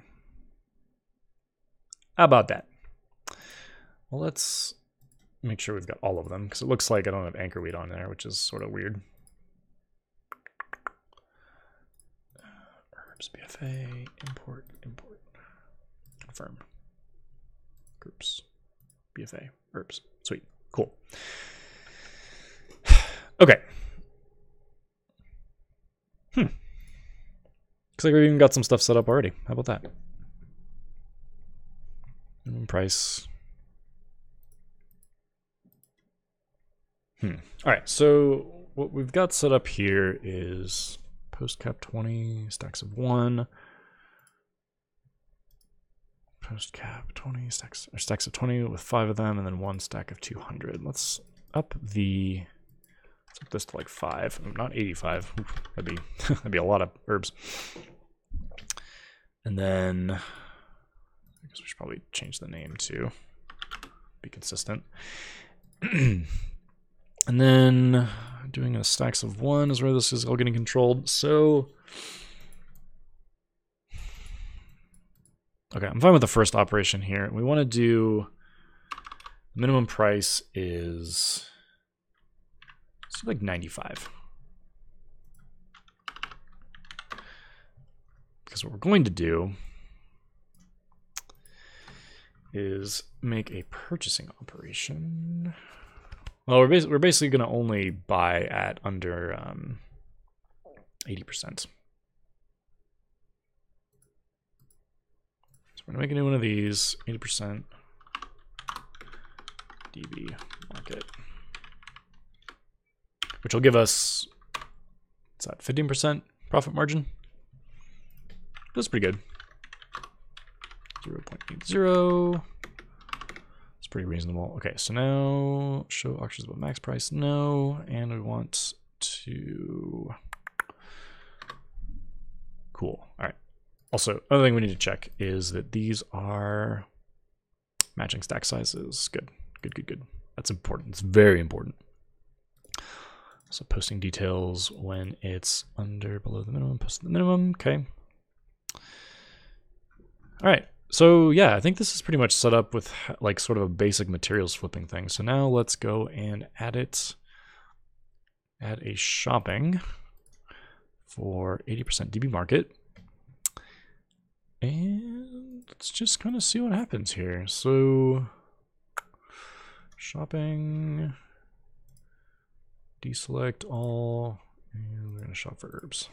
How about that? Well, let's make sure we've got all of them because it looks like I don't have anchor weed on there, which is sort of weird. Herbs, BFA, import, import, confirm. Groups, BFA, herbs. Sweet, cool. (sighs) Okay. Hmm. Looks like we've even got some stuff set up already. How about that? Minimum price. Hmm. All right. So what we've got set up here is post cap 20, stacks of one. Post cap 20 stacks or stacks of 20 with five of them, and then one stack of 200. Let's up the let's up this to like five, um, not 85. Oof, that'd be (laughs) that'd be a lot of herbs. And then I guess we should probably change the name to be consistent. (clears throat) And then doing a stacks of one is where this is all getting controlled. So, okay, I'm fine with the first operation here. We want to do minimum price is like 95. Because what we're going to do is make a purchasing operation. Well, we're, we're basically going to only buy at under um, 80%. We're to make a new one of these, 80% DB market, which will give us, what's that, 15% profit margin? That's pretty good. 0.80. It's pretty reasonable. Okay, so now show auctions about max price. No, and we want to. Cool. All right. Also, other thing we need to check is that these are matching stack sizes. Good, good, good, good. That's important. It's very important. So posting details when it's under below the minimum, post the minimum. Okay. All right. So yeah, I think this is pretty much set up with like sort of a basic materials flipping thing. So now let's go and add it, add a shopping for 80% DB market. And let's just kind of see what happens here. So shopping, deselect all, and we're gonna shop for herbs.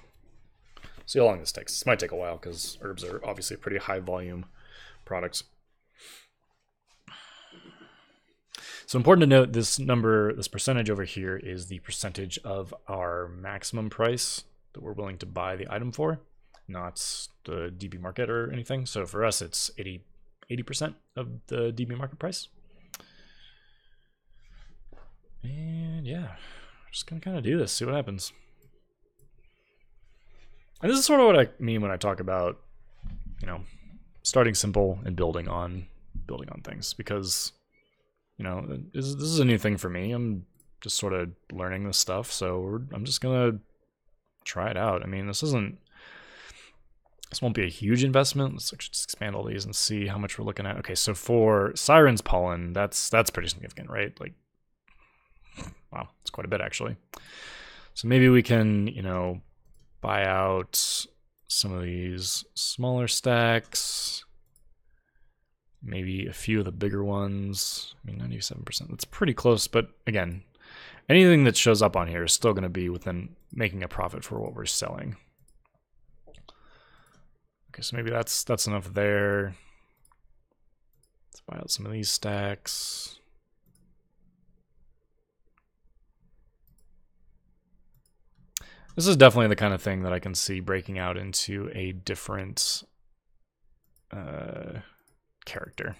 See how long this takes. This might take a while because herbs are obviously pretty high volume products. So important to note this number, this percentage over here is the percentage of our maximum price that we're willing to buy the item for, not the DB market or anything. So for us, it's 80, 80% of the DB market price. And yeah, just gonna kind of do this, see what happens. And this is sort of what I mean when I talk about, you know, starting simple and building on building on things because you know this, this is a new thing for me. I'm just sort of learning this stuff, so I'm just gonna try it out. I mean, this isn't this won't be a huge investment. Let's just expand all these and see how much we're looking at. Okay, so for Siren's pollen, that's that's pretty significant, right? Like, wow, it's quite a bit actually. So maybe we can, you know, buy out some of these smaller stacks, maybe a few of the bigger ones. I mean, 97%, that's pretty close, but again, anything that shows up on here is still going to be within making a profit for what we're selling. Okay, so maybe that's that's enough there. Let's buy out some of these stacks. This is definitely the kind of thing that I can see breaking out into a different uh, character.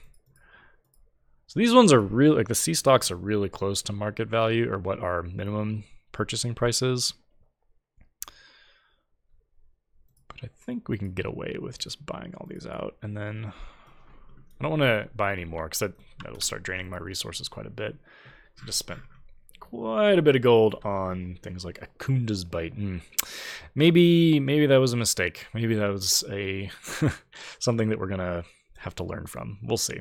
So these ones are really, like the C stocks are really close to market value or what our minimum purchasing price is. But I think we can get away with just buying all these out. And then I don't want to buy any more because that, that'll start draining my resources quite a bit. I just spent quite a bit of gold on things like Akunda's Bite. Mm. Maybe maybe that was a mistake. Maybe that was a (laughs) something that we're gonna have to learn from. We'll see.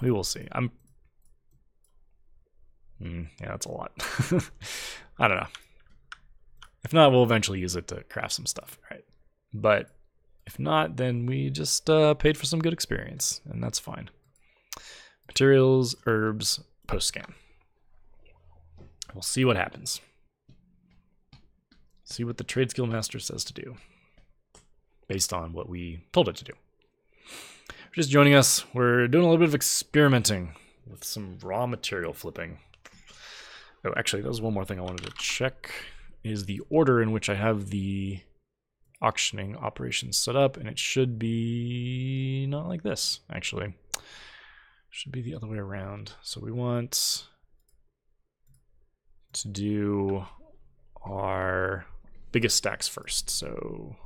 We will see. I'm. Mm, yeah, that's a lot. (laughs) I don't know. If not, we'll eventually use it to craft some stuff, right? But if not, then we just uh, paid for some good experience, and that's fine. Materials, herbs, post scan. We'll see what happens. See what the trade skill master says to do, based on what we told it to do. For just joining us, we're doing a little bit of experimenting with some raw material flipping. Oh, actually, that was one more thing I wanted to check is the order in which I have the auctioning operations set up, and it should be not like this, actually. Should be the other way around. So we want to do our biggest stacks first. So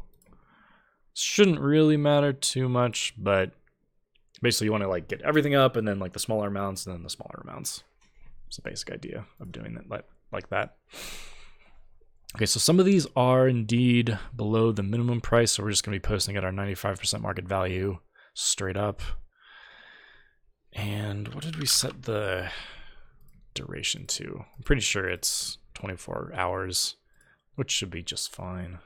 shouldn't really matter too much, but basically you want to like get everything up and then like the smaller amounts and then the smaller amounts. It's the basic idea of doing that like, like that. Okay, so some of these are indeed below the minimum price, so we're just going to be posting at our 95% market value straight up. And what did we set the duration to? I'm pretty sure it's 24 hours, which should be just fine.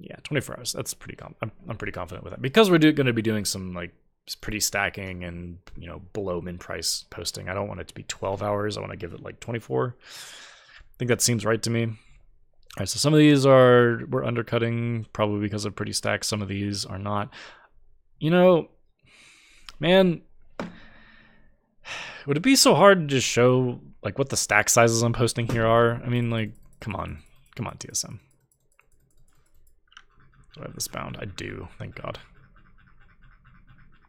Yeah, 24 hours. That's pretty. Com- I'm, I'm pretty confident with that because we're going to be doing some like pretty stacking and you know below min price posting. I don't want it to be 12 hours. I want to give it like 24. Think that seems right to me. All right, so some of these are we're undercutting probably because of pretty stacks. Some of these are not. You know, man, (sighs) would it be so hard to just show like what the stack sizes I'm posting here are? I mean, like, come on, come on, TSM. Do I have this bound? I do, thank God.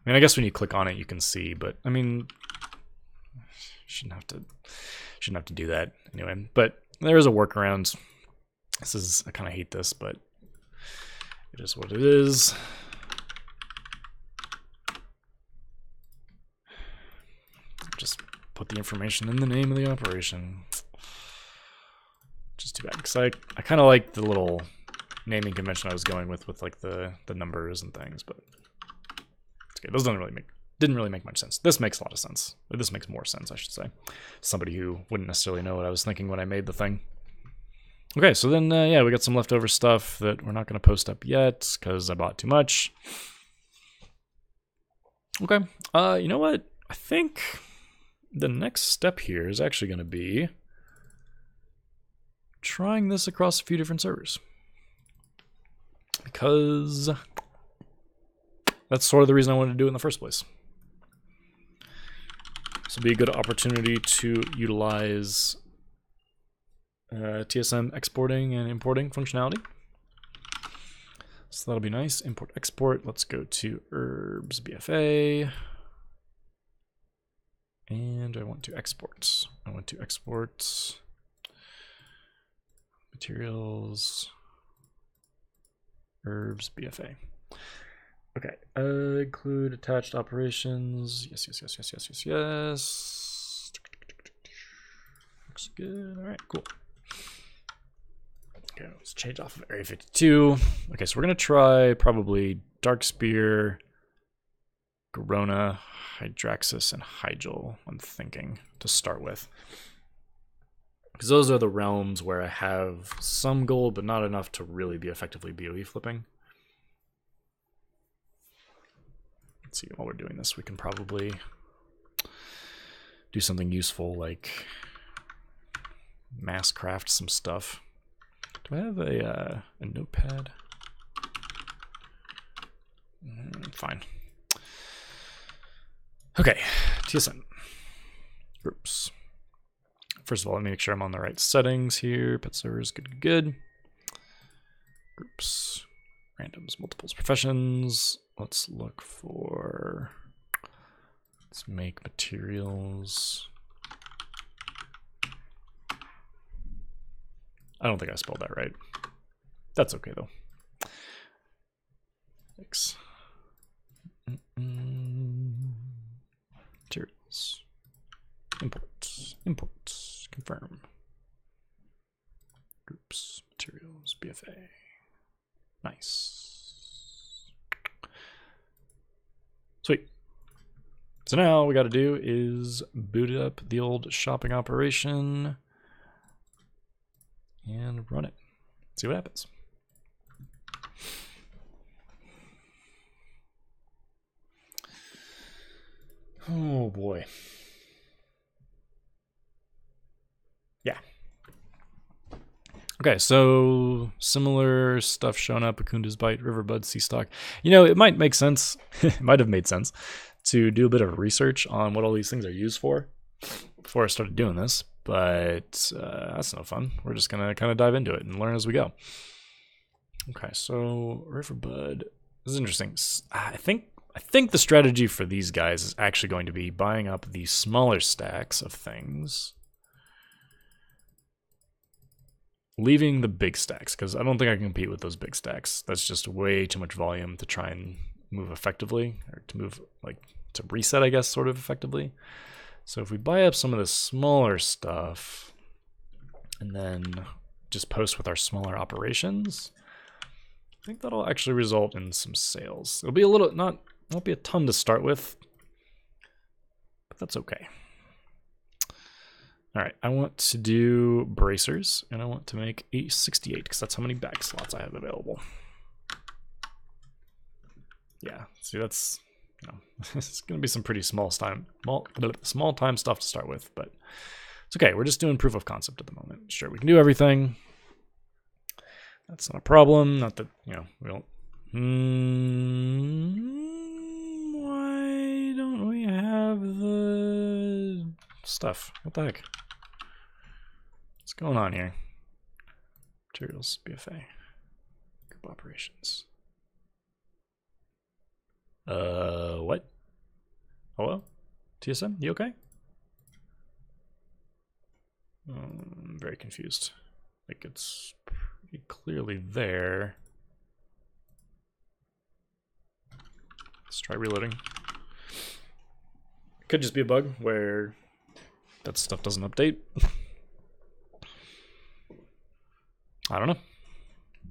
I mean, I guess when you click on it, you can see, but I mean, shouldn't have to, shouldn't have to do that anyway. But there is a workaround. This is, I kind of hate this, but it is what it is. Just put the information in the name of the operation. Just too bad, because I, I kind of like the little naming convention I was going with, with like the, the numbers and things, but it's okay. Those don't really make, didn't really make much sense. This makes a lot of sense. This makes more sense, I should say. Somebody who wouldn't necessarily know what I was thinking when I made the thing. Okay, so then, uh, yeah, we got some leftover stuff that we're not going to post up yet because I bought too much. Okay, uh, you know what? I think the next step here is actually going to be trying this across a few different servers. because that's sort of the reason I wanted to do it in the first place. Will be a good opportunity to utilize uh, TSM exporting and importing functionality. So that'll be nice. Import export. Let's go to herbs BFA. And I want to export. I want to export materials herbs BFA. Okay, uh, include attached operations. Yes, yes, yes, yes, yes, yes, yes. Looks good. All right, cool. Okay, let's change off of Area 52. Okay, so we're gonna try probably Darkspear, Garona, Hydraxis, and Hyjal. I'm thinking to start with, because those are the realms where I have some gold, but not enough to really be effectively BOE flipping. Let's see, while we're doing this, we can probably do something useful like mass craft some stuff. Do I have a, uh, a notepad? Mm, fine. Okay, TSM Groups. First of all, let me make sure I'm on the right settings here. Pet servers, good, good. Groups, randoms, multiples, professions. Let's look for. Let's make materials. I don't think I spelled that right. That's okay though. Thanks. Materials. Import. Import. Confirm. Groups. Materials. BFA. Nice. Sweet. So now we got to do is boot up the old shopping operation and run it. See what happens. Oh boy. Yeah. Okay, so similar stuff showing up Akunda's Bite, Riverbud, Sea Stalk. You know, it might make sense, (laughs) it might have made sense to do a bit of research on what all these things are used for before I started doing this, but uh, that's no fun. We're just gonna kind of dive into it and learn as we go. Okay, so Riverbud. This is interesting. I think I think the strategy for these guys is actually going to be buying up the smaller stacks of things, leaving the big stacks because I don't think I can compete with those big stacks. That's just way too much volume to try and move effectively or to move like to reset, I guess, sort of effectively. So if we buy up some of the smaller stuff and then just post with our smaller operations, I think that'll actually result in some sales. It'll be a little not won't be a ton to start with, but that's okay. All right, I want to do bracers, and I want to make 868 because that's how many bag slots I have available. Yeah, see, that's you know, (laughs) it's going to be some pretty small time, small, time stuff to start with, but it's okay. We're just doing proof of concept at the moment. Sure, we can do everything. That's not a problem. Not that you know we don't. Hmm, why don't we have the stuff? What the heck? What's going on here? Materials, BFA, group operations. Uh, what? Hello? TSM, you okay? Um, I'm very confused. Like it's pretty clearly there. Let's try reloading. Could just be a bug where that stuff doesn't update. (laughs) I don't know.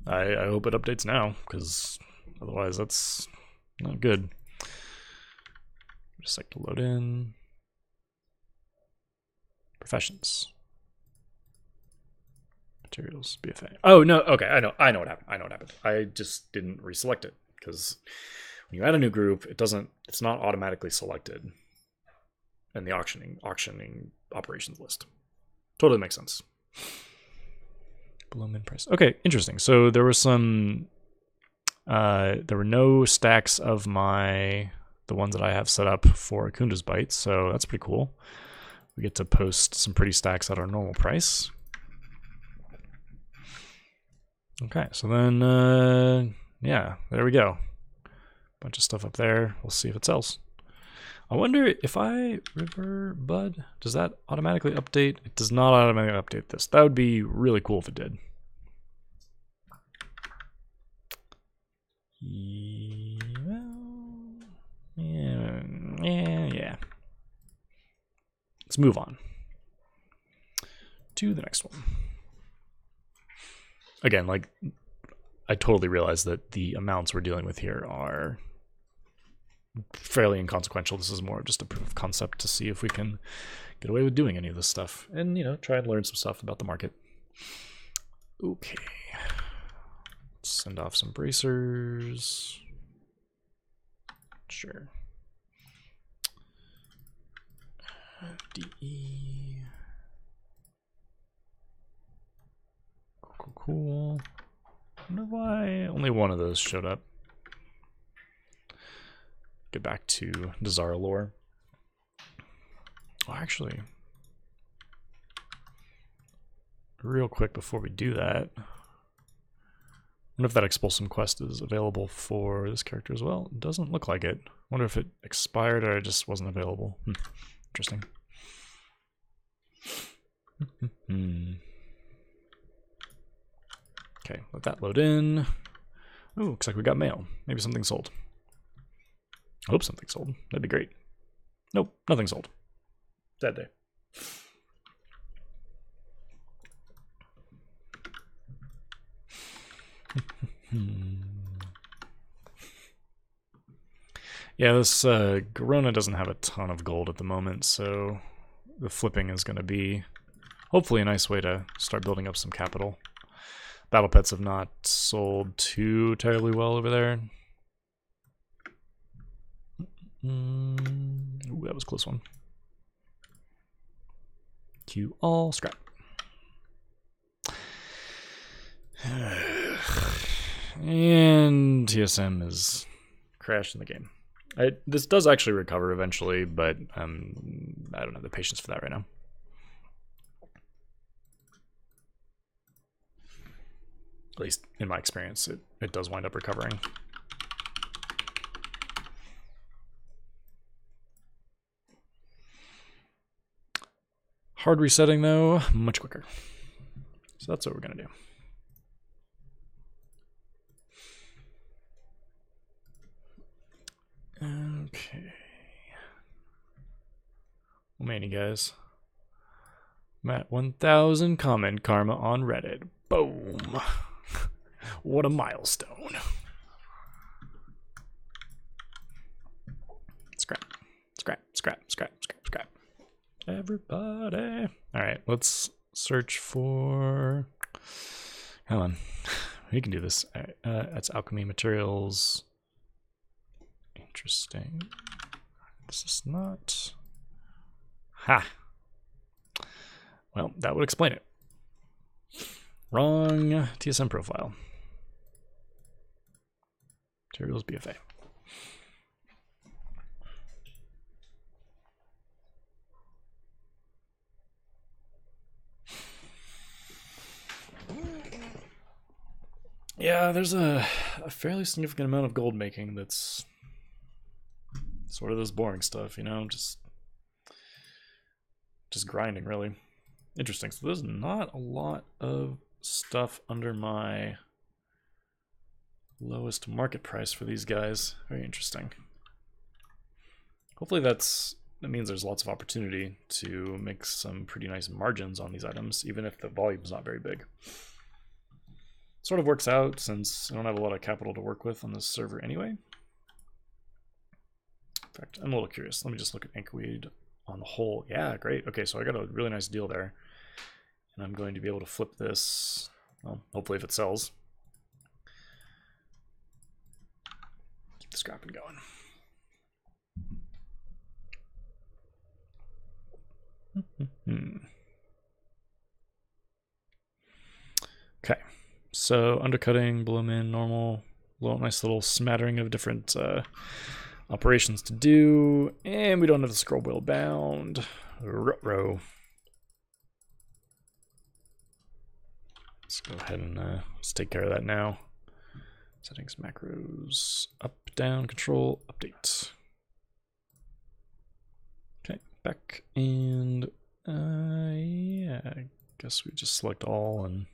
I, I hope it updates now, because otherwise that's not good. Just like to load in. Professions. Materials, BFA. Oh no, okay, I know I know what happened. I know what happened. I just didn't reselect it because when you add a new group, it doesn't it's not automatically selected in the auctioning auctioning operations list. Totally makes sense. Below min price. Okay, interesting. So there were some Uh, there were no stacks of my the ones that I have set up for Akunda's Bite, so that's pretty cool. We get to post some pretty stacks at our normal price. Okay, so then, uh, yeah, there we go. Bunch of stuff up there. We'll see if it sells. I wonder if I Riverbud, does that automatically update? It does not automatically update this. That would be really cool if it did. Yeah, yeah, yeah. Let's move on to the next one. Again, like I totally realize that the amounts we're dealing with here are fairly inconsequential. This is more just a proof of concept to see if we can get away with doing any of this stuff and, you know, try and learn some stuff about the market. Okay. Let's send off some bracers. Sure. DE. Cool, cool, cool. wonder why only one of those showed up. Get back to Dazar'alor. Oh, actually, real quick before we do that, I wonder if that Expulsom quest is available for this character as well. It doesn't look like it. I wonder if it expired or it just wasn't available. Hmm. Interesting. (laughs) Okay, let that load in. Oh, looks like we got mail. Maybe something sold. I hope something sold. That'd be great. Nope, nothing sold. Sad day. (laughs) yeah, this uh, Garona doesn't have a ton of gold at the moment, so the flipping is going to be hopefully a nice way to start building up some capital. Battle pets have not sold too terribly well over there. Mm, ooh, that was close one. Q all scrap. and TSM is crashed in the game. I, this does actually recover eventually, but um, I don't have the patience for that right now. At least in my experience, it, it does wind up recovering. Hard resetting though, much quicker. So that's what we're gonna do. Okay. Well, many guys. Matt 1000 comment karma on Reddit. Boom. (laughs) what a milestone. Scrap, scrap, scrap, scrap, scrap, scrap. Everybody. All right, let's search for. Come on. (laughs) We can do this. Uh, that's alchemy materials. Interesting. This is not. Ha! Well, that would explain it. Wrong TSM profile. Materials BFA. Yeah, there's a, a fairly significant amount of gold making that's sort of this boring stuff, you know, just just grinding really. Interesting. So there's not a lot of stuff under my lowest market price for these guys. Very interesting. Hopefully that's that means there's lots of opportunity to make some pretty nice margins on these items, even if the volume's not very big sort of works out since I don't have a lot of capital to work with on this server anyway. In fact, I'm a little curious. Let me just look at Inkweed on the whole. Yeah, great. Okay, so I got a really nice deal there. And I'm going to be able to flip this, well, hopefully if it sells. Keep the scrapping going. (laughs) Hmm. okay. So undercutting, bloom in, normal. little nice little smattering of different uh, operations to do, and we don't have the scroll wheel bound. Row. Let's go ahead and uh, let's take care of that now. Settings, macros, up, down, control, update. Okay, back and uh, yeah, I guess we just select all and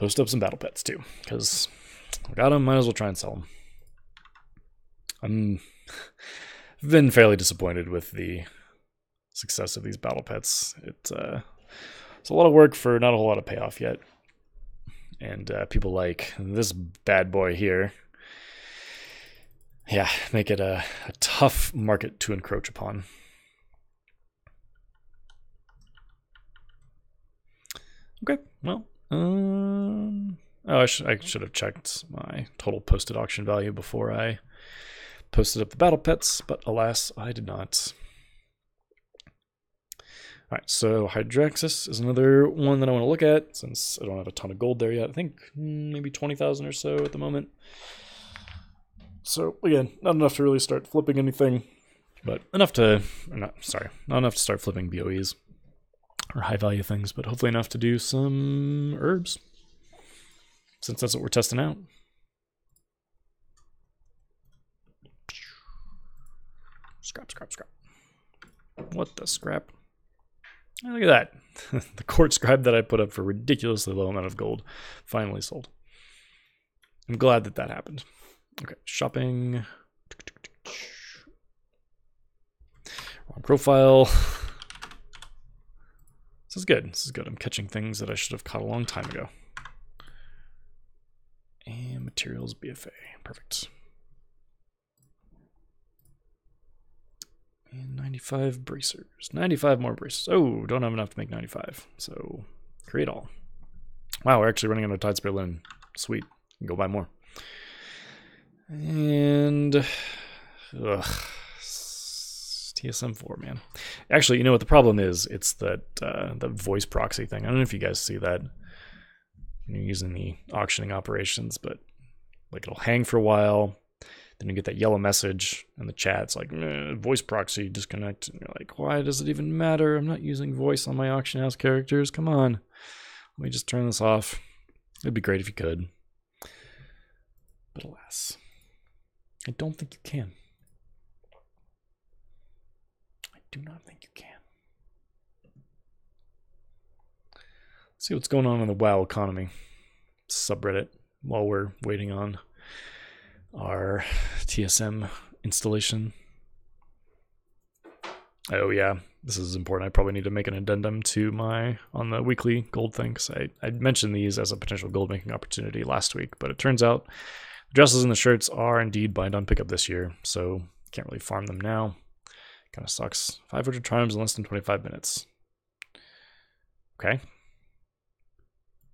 post up some battle pets too, because I got them, might as well try and sell them. I'm (laughs) been fairly disappointed with the success of these battle pets. It, uh, it's a lot of work for not a whole lot of payoff yet. And uh, people like this bad boy here, yeah, make it a, a tough market to encroach upon. Okay, well, um, oh, I should I should have checked my total posted auction value before I posted up the battle pets, but alas, I did not. All right, so Hydraxis is another one that I want to look at since I don't have a ton of gold there yet. I think maybe 20,000 or so at the moment. So again, not enough to really start flipping anything, but enough to, not sorry, not enough to start flipping BOEs or high value things, but hopefully enough to do some herbs since that's what we're testing out. Scrap, scrap, scrap. What the scrap? Oh, look at that. (laughs) the court scribe that I put up for ridiculously low amount of gold finally sold. I'm glad that that happened. Okay, shopping. Wrong profile. (laughs) This is good. This is good. I'm catching things that I should have caught a long time ago. And materials BFA. Perfect. And 95 bracers. 95 more bracers. Oh, don't have enough to make 95. So create all. Wow, we're actually running out of Tidespray Linen. Sweet. Go buy more. And ugh, TSM4, man. Actually, you know what the problem is? It's that uh, the voice proxy thing. I don't know if you guys see that. You're using the auctioning operations, but like it'll hang for a while. Then you get that yellow message in the chat. It's like voice proxy disconnect. And you're like, why does it even matter? I'm not using voice on my auction house characters. Come on. Let me just turn this off. It'd be great if you could. But alas, I don't think you can. I do not think you can. Let's see what's going on in the WoW economy subreddit while we're waiting on our TSM installation. Oh yeah, this is important. I probably need to make an addendum to my on the weekly gold thing because I, I mentioned these as a potential gold making opportunity last week, but it turns out the dresses and the shirts are indeed bind on pickup this year, so can't really farm them now. Kind of sucks. 500 triumphs in less than 25 minutes. Okay.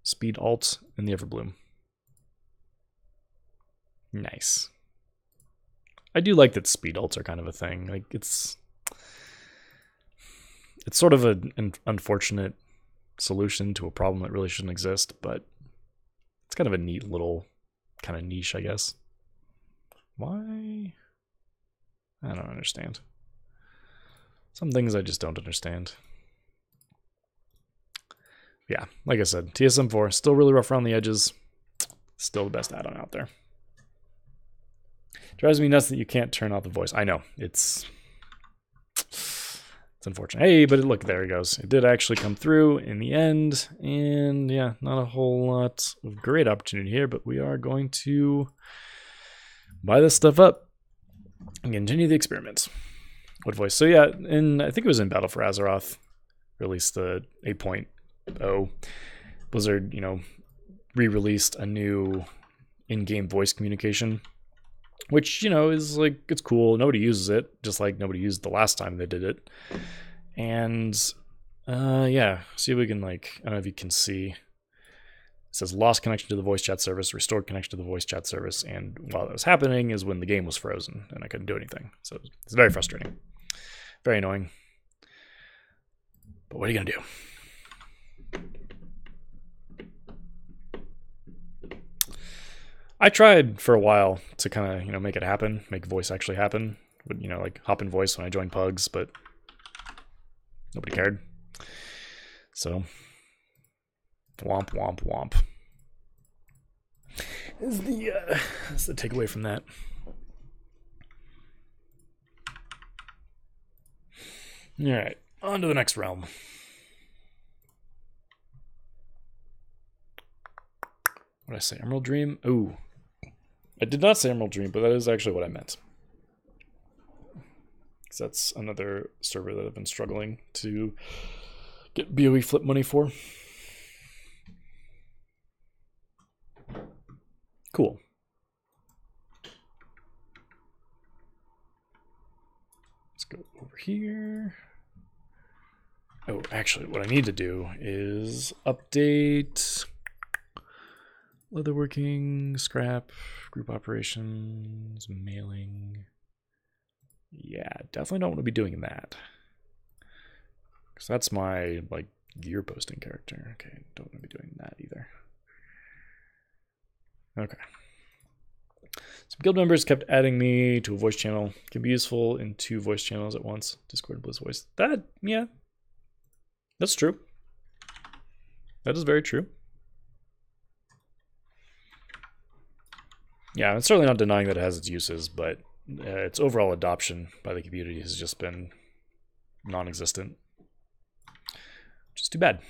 Speed alt in the Everbloom. Nice. I do like that speed alts are kind of a thing. Like it's it's sort of an unfortunate solution to a problem that really shouldn't exist, but it's kind of a neat little kind of niche, I guess. Why? I don't understand. Some things I just don't understand. Yeah, like I said, TSM4 still really rough around the edges. Still the best add-on out there. Drives me nuts that you can't turn off the voice. I know it's it's unfortunate. Hey, but look, there it goes. It did actually come through in the end, and yeah, not a whole lot of great opportunity here, but we are going to buy this stuff up and continue the experiments. What voice? So yeah, and I think it was in Battle for Azeroth, released the 8.0. Blizzard, you know, re-released a new in-game voice communication which you know is like it's cool. Nobody uses it just like nobody used the last time they did it. And uh yeah see if we can like i don't know if you can see. It says lost connection to the voice chat service restored connection to the voice chat service and while that was happening is when the game was frozen and i couldn't do anything. So it's very frustrating very annoying but what are you gonna do I tried for a while to kind of you know make it happen, make voice actually happen. Would you know like hop in voice when I joined Pugs, but nobody cared. So womp womp womp. Is the uh, is the takeaway from that? All right, on to the next realm. What did I say? Emerald Dream? Ooh. I did not say Emerald Dream, but that is actually what I meant. Because that's another server that I've been struggling to get BOE flip money for. Cool. Let's go over here. Oh, actually, what I need to do is update leatherworking, scrap, group operations, mailing. Yeah, definitely don't want to be doing that. Because that's my, like, gear posting character. Okay, don't want to be doing that either. Okay. Some guild members kept adding me to a voice channel. Can be useful in two voice channels at once. Discord and Blizz Voice. That, yeah. That's true. That is very true. Yeah, I'm certainly not denying that it has its uses, but uh, its overall adoption by the community has just been non existent. Is too bad.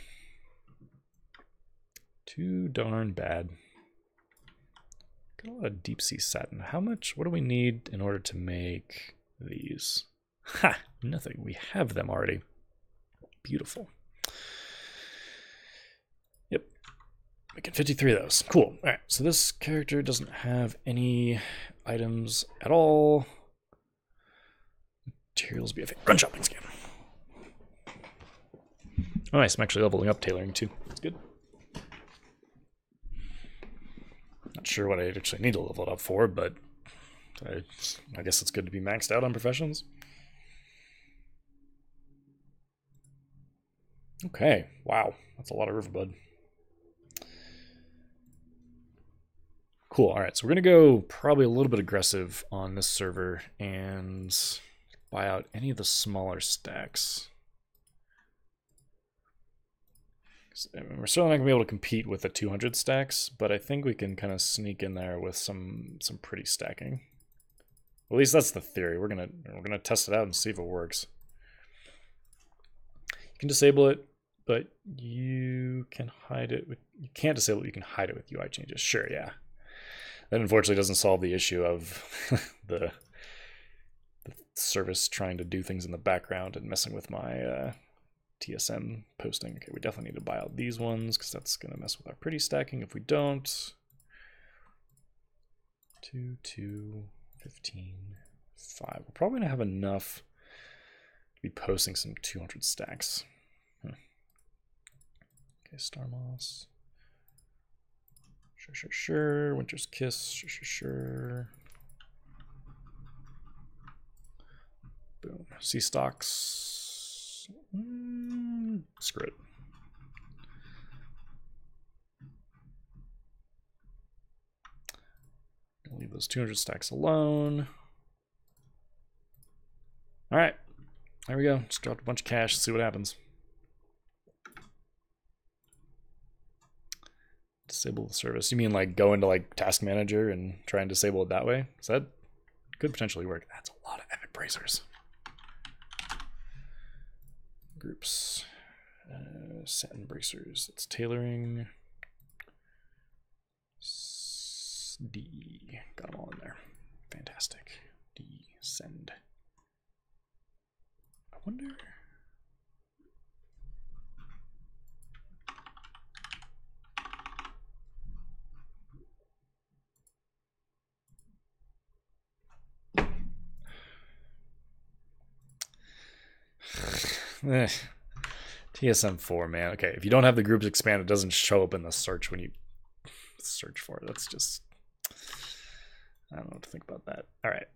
Too darn bad. Got a lot of deep sea satin. How much? What do we need in order to make these? Ha! Nothing. We have them already. Beautiful. Making 53 of those. Cool. All right. So this character doesn't have any items at all. Materials BFA. Run shopping scan. Oh, nice. I'm actually leveling up tailoring too. That's good. Not sure what I actually need to level it up for, but I, I guess it's good to be maxed out on professions. Okay, wow, that's a lot of riverbud. Cool. All right, so we're gonna go probably a little bit aggressive on this server and buy out any of the smaller stacks. We're certainly not gonna be able to compete with the 200 stacks, but I think we can kind of sneak in there with some some pretty stacking. At least that's the theory. We're gonna we're gonna test it out and see if it works. You can disable it, but you can hide it with you can't disable it, you can hide it with UI changes. Sure, yeah. That unfortunately doesn't solve the issue of (laughs) the, the service trying to do things in the background and messing with my uh, TSM posting. Okay, we definitely need to buy out these ones because that's going to mess with our pretty stacking if we don't. 2, 2, 15, 5. We're probably going to have enough to be posting some 200 stacks. Hmm. Okay, Star Moss. Sure, sure, sure. Winter's Kiss. Sure, sure, sure. Boom. Sea stalks. Mm, screw it. Leave those 200 stacks alone. All right. There we go. Just dropped a bunch of cash. See what happens. Disable the service. You mean like go into like task manager and try and disable it that way? So that could potentially work. That's a lot of epic bracers. Groups. Uh, satin bracers. It's tailoring. D. Got them all in there. Fantastic. D. Send. I wonder. Eh. TSM4, man. Okay, if you don't have the groups expand, it doesn't show up in the search when you search for it. That's just. I don't know what to think about that. All right.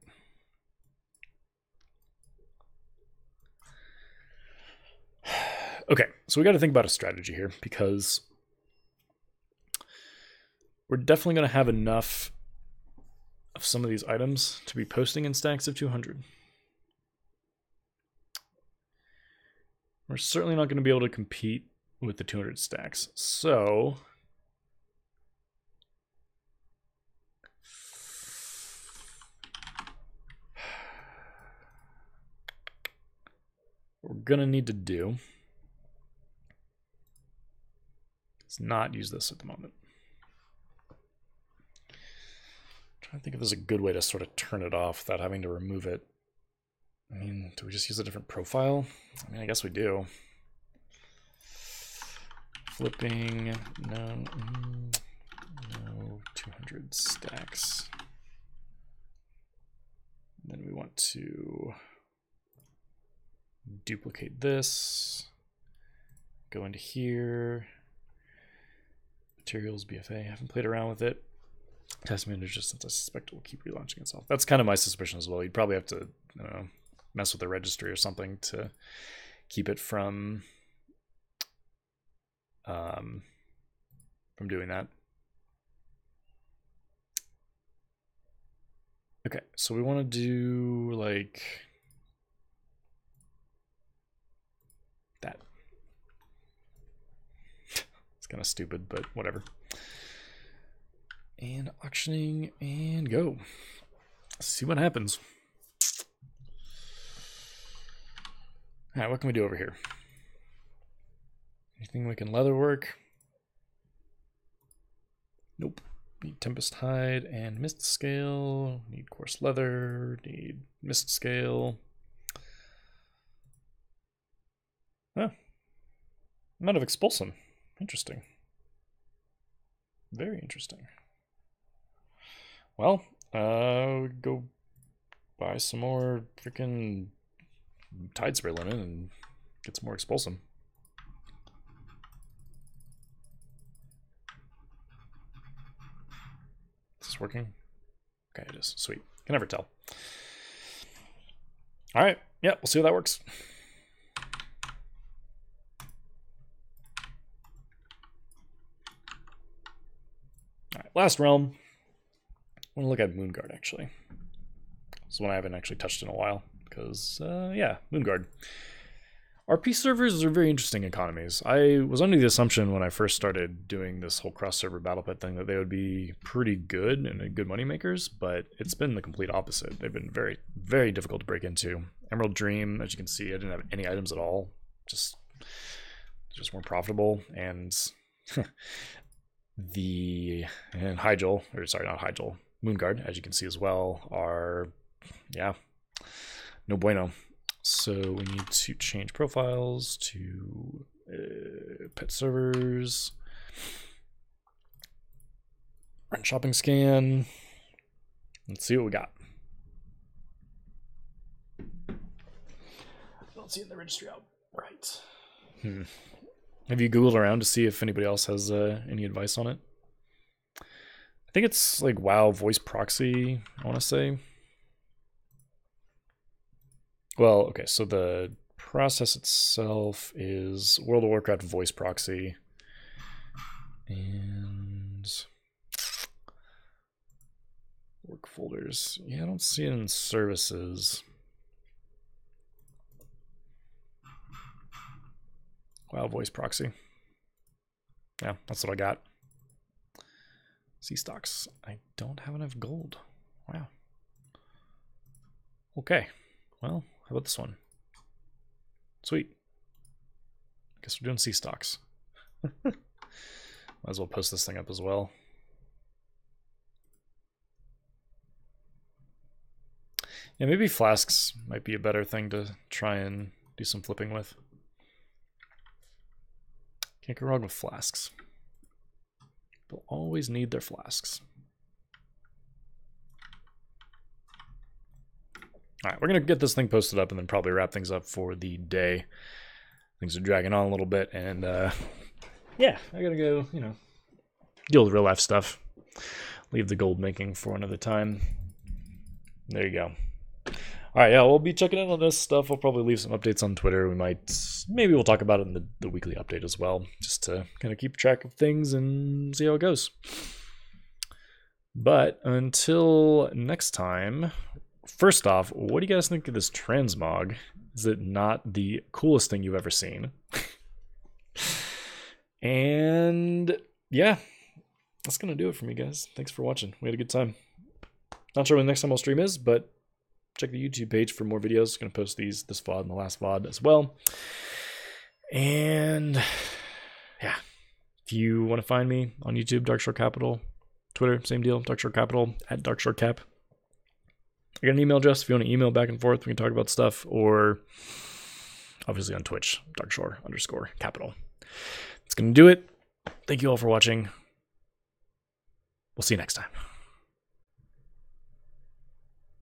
(sighs) Okay, so we got to think about a strategy here because we're definitely going to have enough of some of these items to be posting in stacks of 200. We're certainly not going to be able to compete with the 200 stacks. So we're going to need to do is not use this at the moment. I'm trying to think if there's a good way to sort of turn it off without having to remove it. I mean, do we just use a different profile? I mean, I guess we do. Flipping, no, mm, no, 200 stacks. Then we want to duplicate this, go into here, materials, BFA. I haven't played around with it. Test manager, since I suspect it will keep relaunching itself. That's kind of my suspicion as well. You'd probably have to, I don't know, mess with the registry or something to keep it from um, from doing that. Okay, so we want to do like that. (laughs) it's kind of stupid, but whatever. And auctioning and go. see what happens. All right, what can we do over here? Anything we can leather work? Nope. Need Tempest Hide and Mist Scale. Need Coarse Leather. Need Mist Scale. Huh. I'm out of Expulsom. Interesting. Very interesting. Well, uh, go buy some more freaking Tidespray linen and get some more Expulsom. Is this working? Okay, it is. Sweet. Can never tell. All right. Yeah, we'll see how that works. All right, last realm. I want to look at Moonguard actually. This is one I haven't actually touched in a while because, uh, yeah, Moonguard. RP servers are very interesting economies. I was under the assumption when I first started doing this whole cross server battle pet thing that they would be pretty good and good money makers, but it's been the complete opposite. They've been very, very difficult to break into. Emerald Dream, as you can see, I didn't have any items at all. Just, just weren't profitable. And (laughs) the and Hyjal, or sorry, not Hyjal, Moonguard, as you can see as well, are yeah, no bueno. So we need to change profiles to uh, pet servers. Run shopping scan. Let's see what we got. I don't see it in the registry out right. Hmm. Have you Googled around to see if anybody else has uh, any advice on it? I think it's like WoW voice proxy, I want to say. Well, okay, so the process itself is World of Warcraft voice proxy. And work folders. Yeah, I don't see it in services. Wow, voice proxy. Yeah, that's what I got. Sea stalks. I don't have enough gold. Wow. Okay. Well, how about this one? Sweet. I Guess we're doing Sea stalks. (laughs) Might as well post this thing up as well. Yeah, maybe flasks might be a better thing to try and do some flipping with. Can't go wrong with flasks. They'll always need their flasks. All right, we're going to get this thing posted up and then probably wrap things up for the day. Things are dragging on a little bit, and uh, yeah, I got to go, you know, deal with real life stuff. Leave the gold making for another time. There you go. All right, yeah, we'll be checking in on this stuff. We'll probably leave some updates on Twitter. We might, maybe we'll talk about it in the, the weekly update as well, just to kind of keep track of things and see how it goes. But until next time, first off, what do you guys think of this transmog? Is it not the coolest thing you've ever seen? (laughs) and yeah, that's gonna do it for me, guys. Thanks for watching. We had a good time. Not sure when the next time I'll stream is, but check the YouTube page for more videos. Gonna post these this VOD and the last VOD as well. And yeah, if you want to find me on YouTube, Darkshore Capital, Twitter, same deal, Darkshore Capital at Darkshore Cap. I got an email address if you want to email back and forth. We can talk about stuff, or obviously on Twitch, Darkshore underscore Capital. It's gonna do it. Thank you all for watching. We'll see you next time.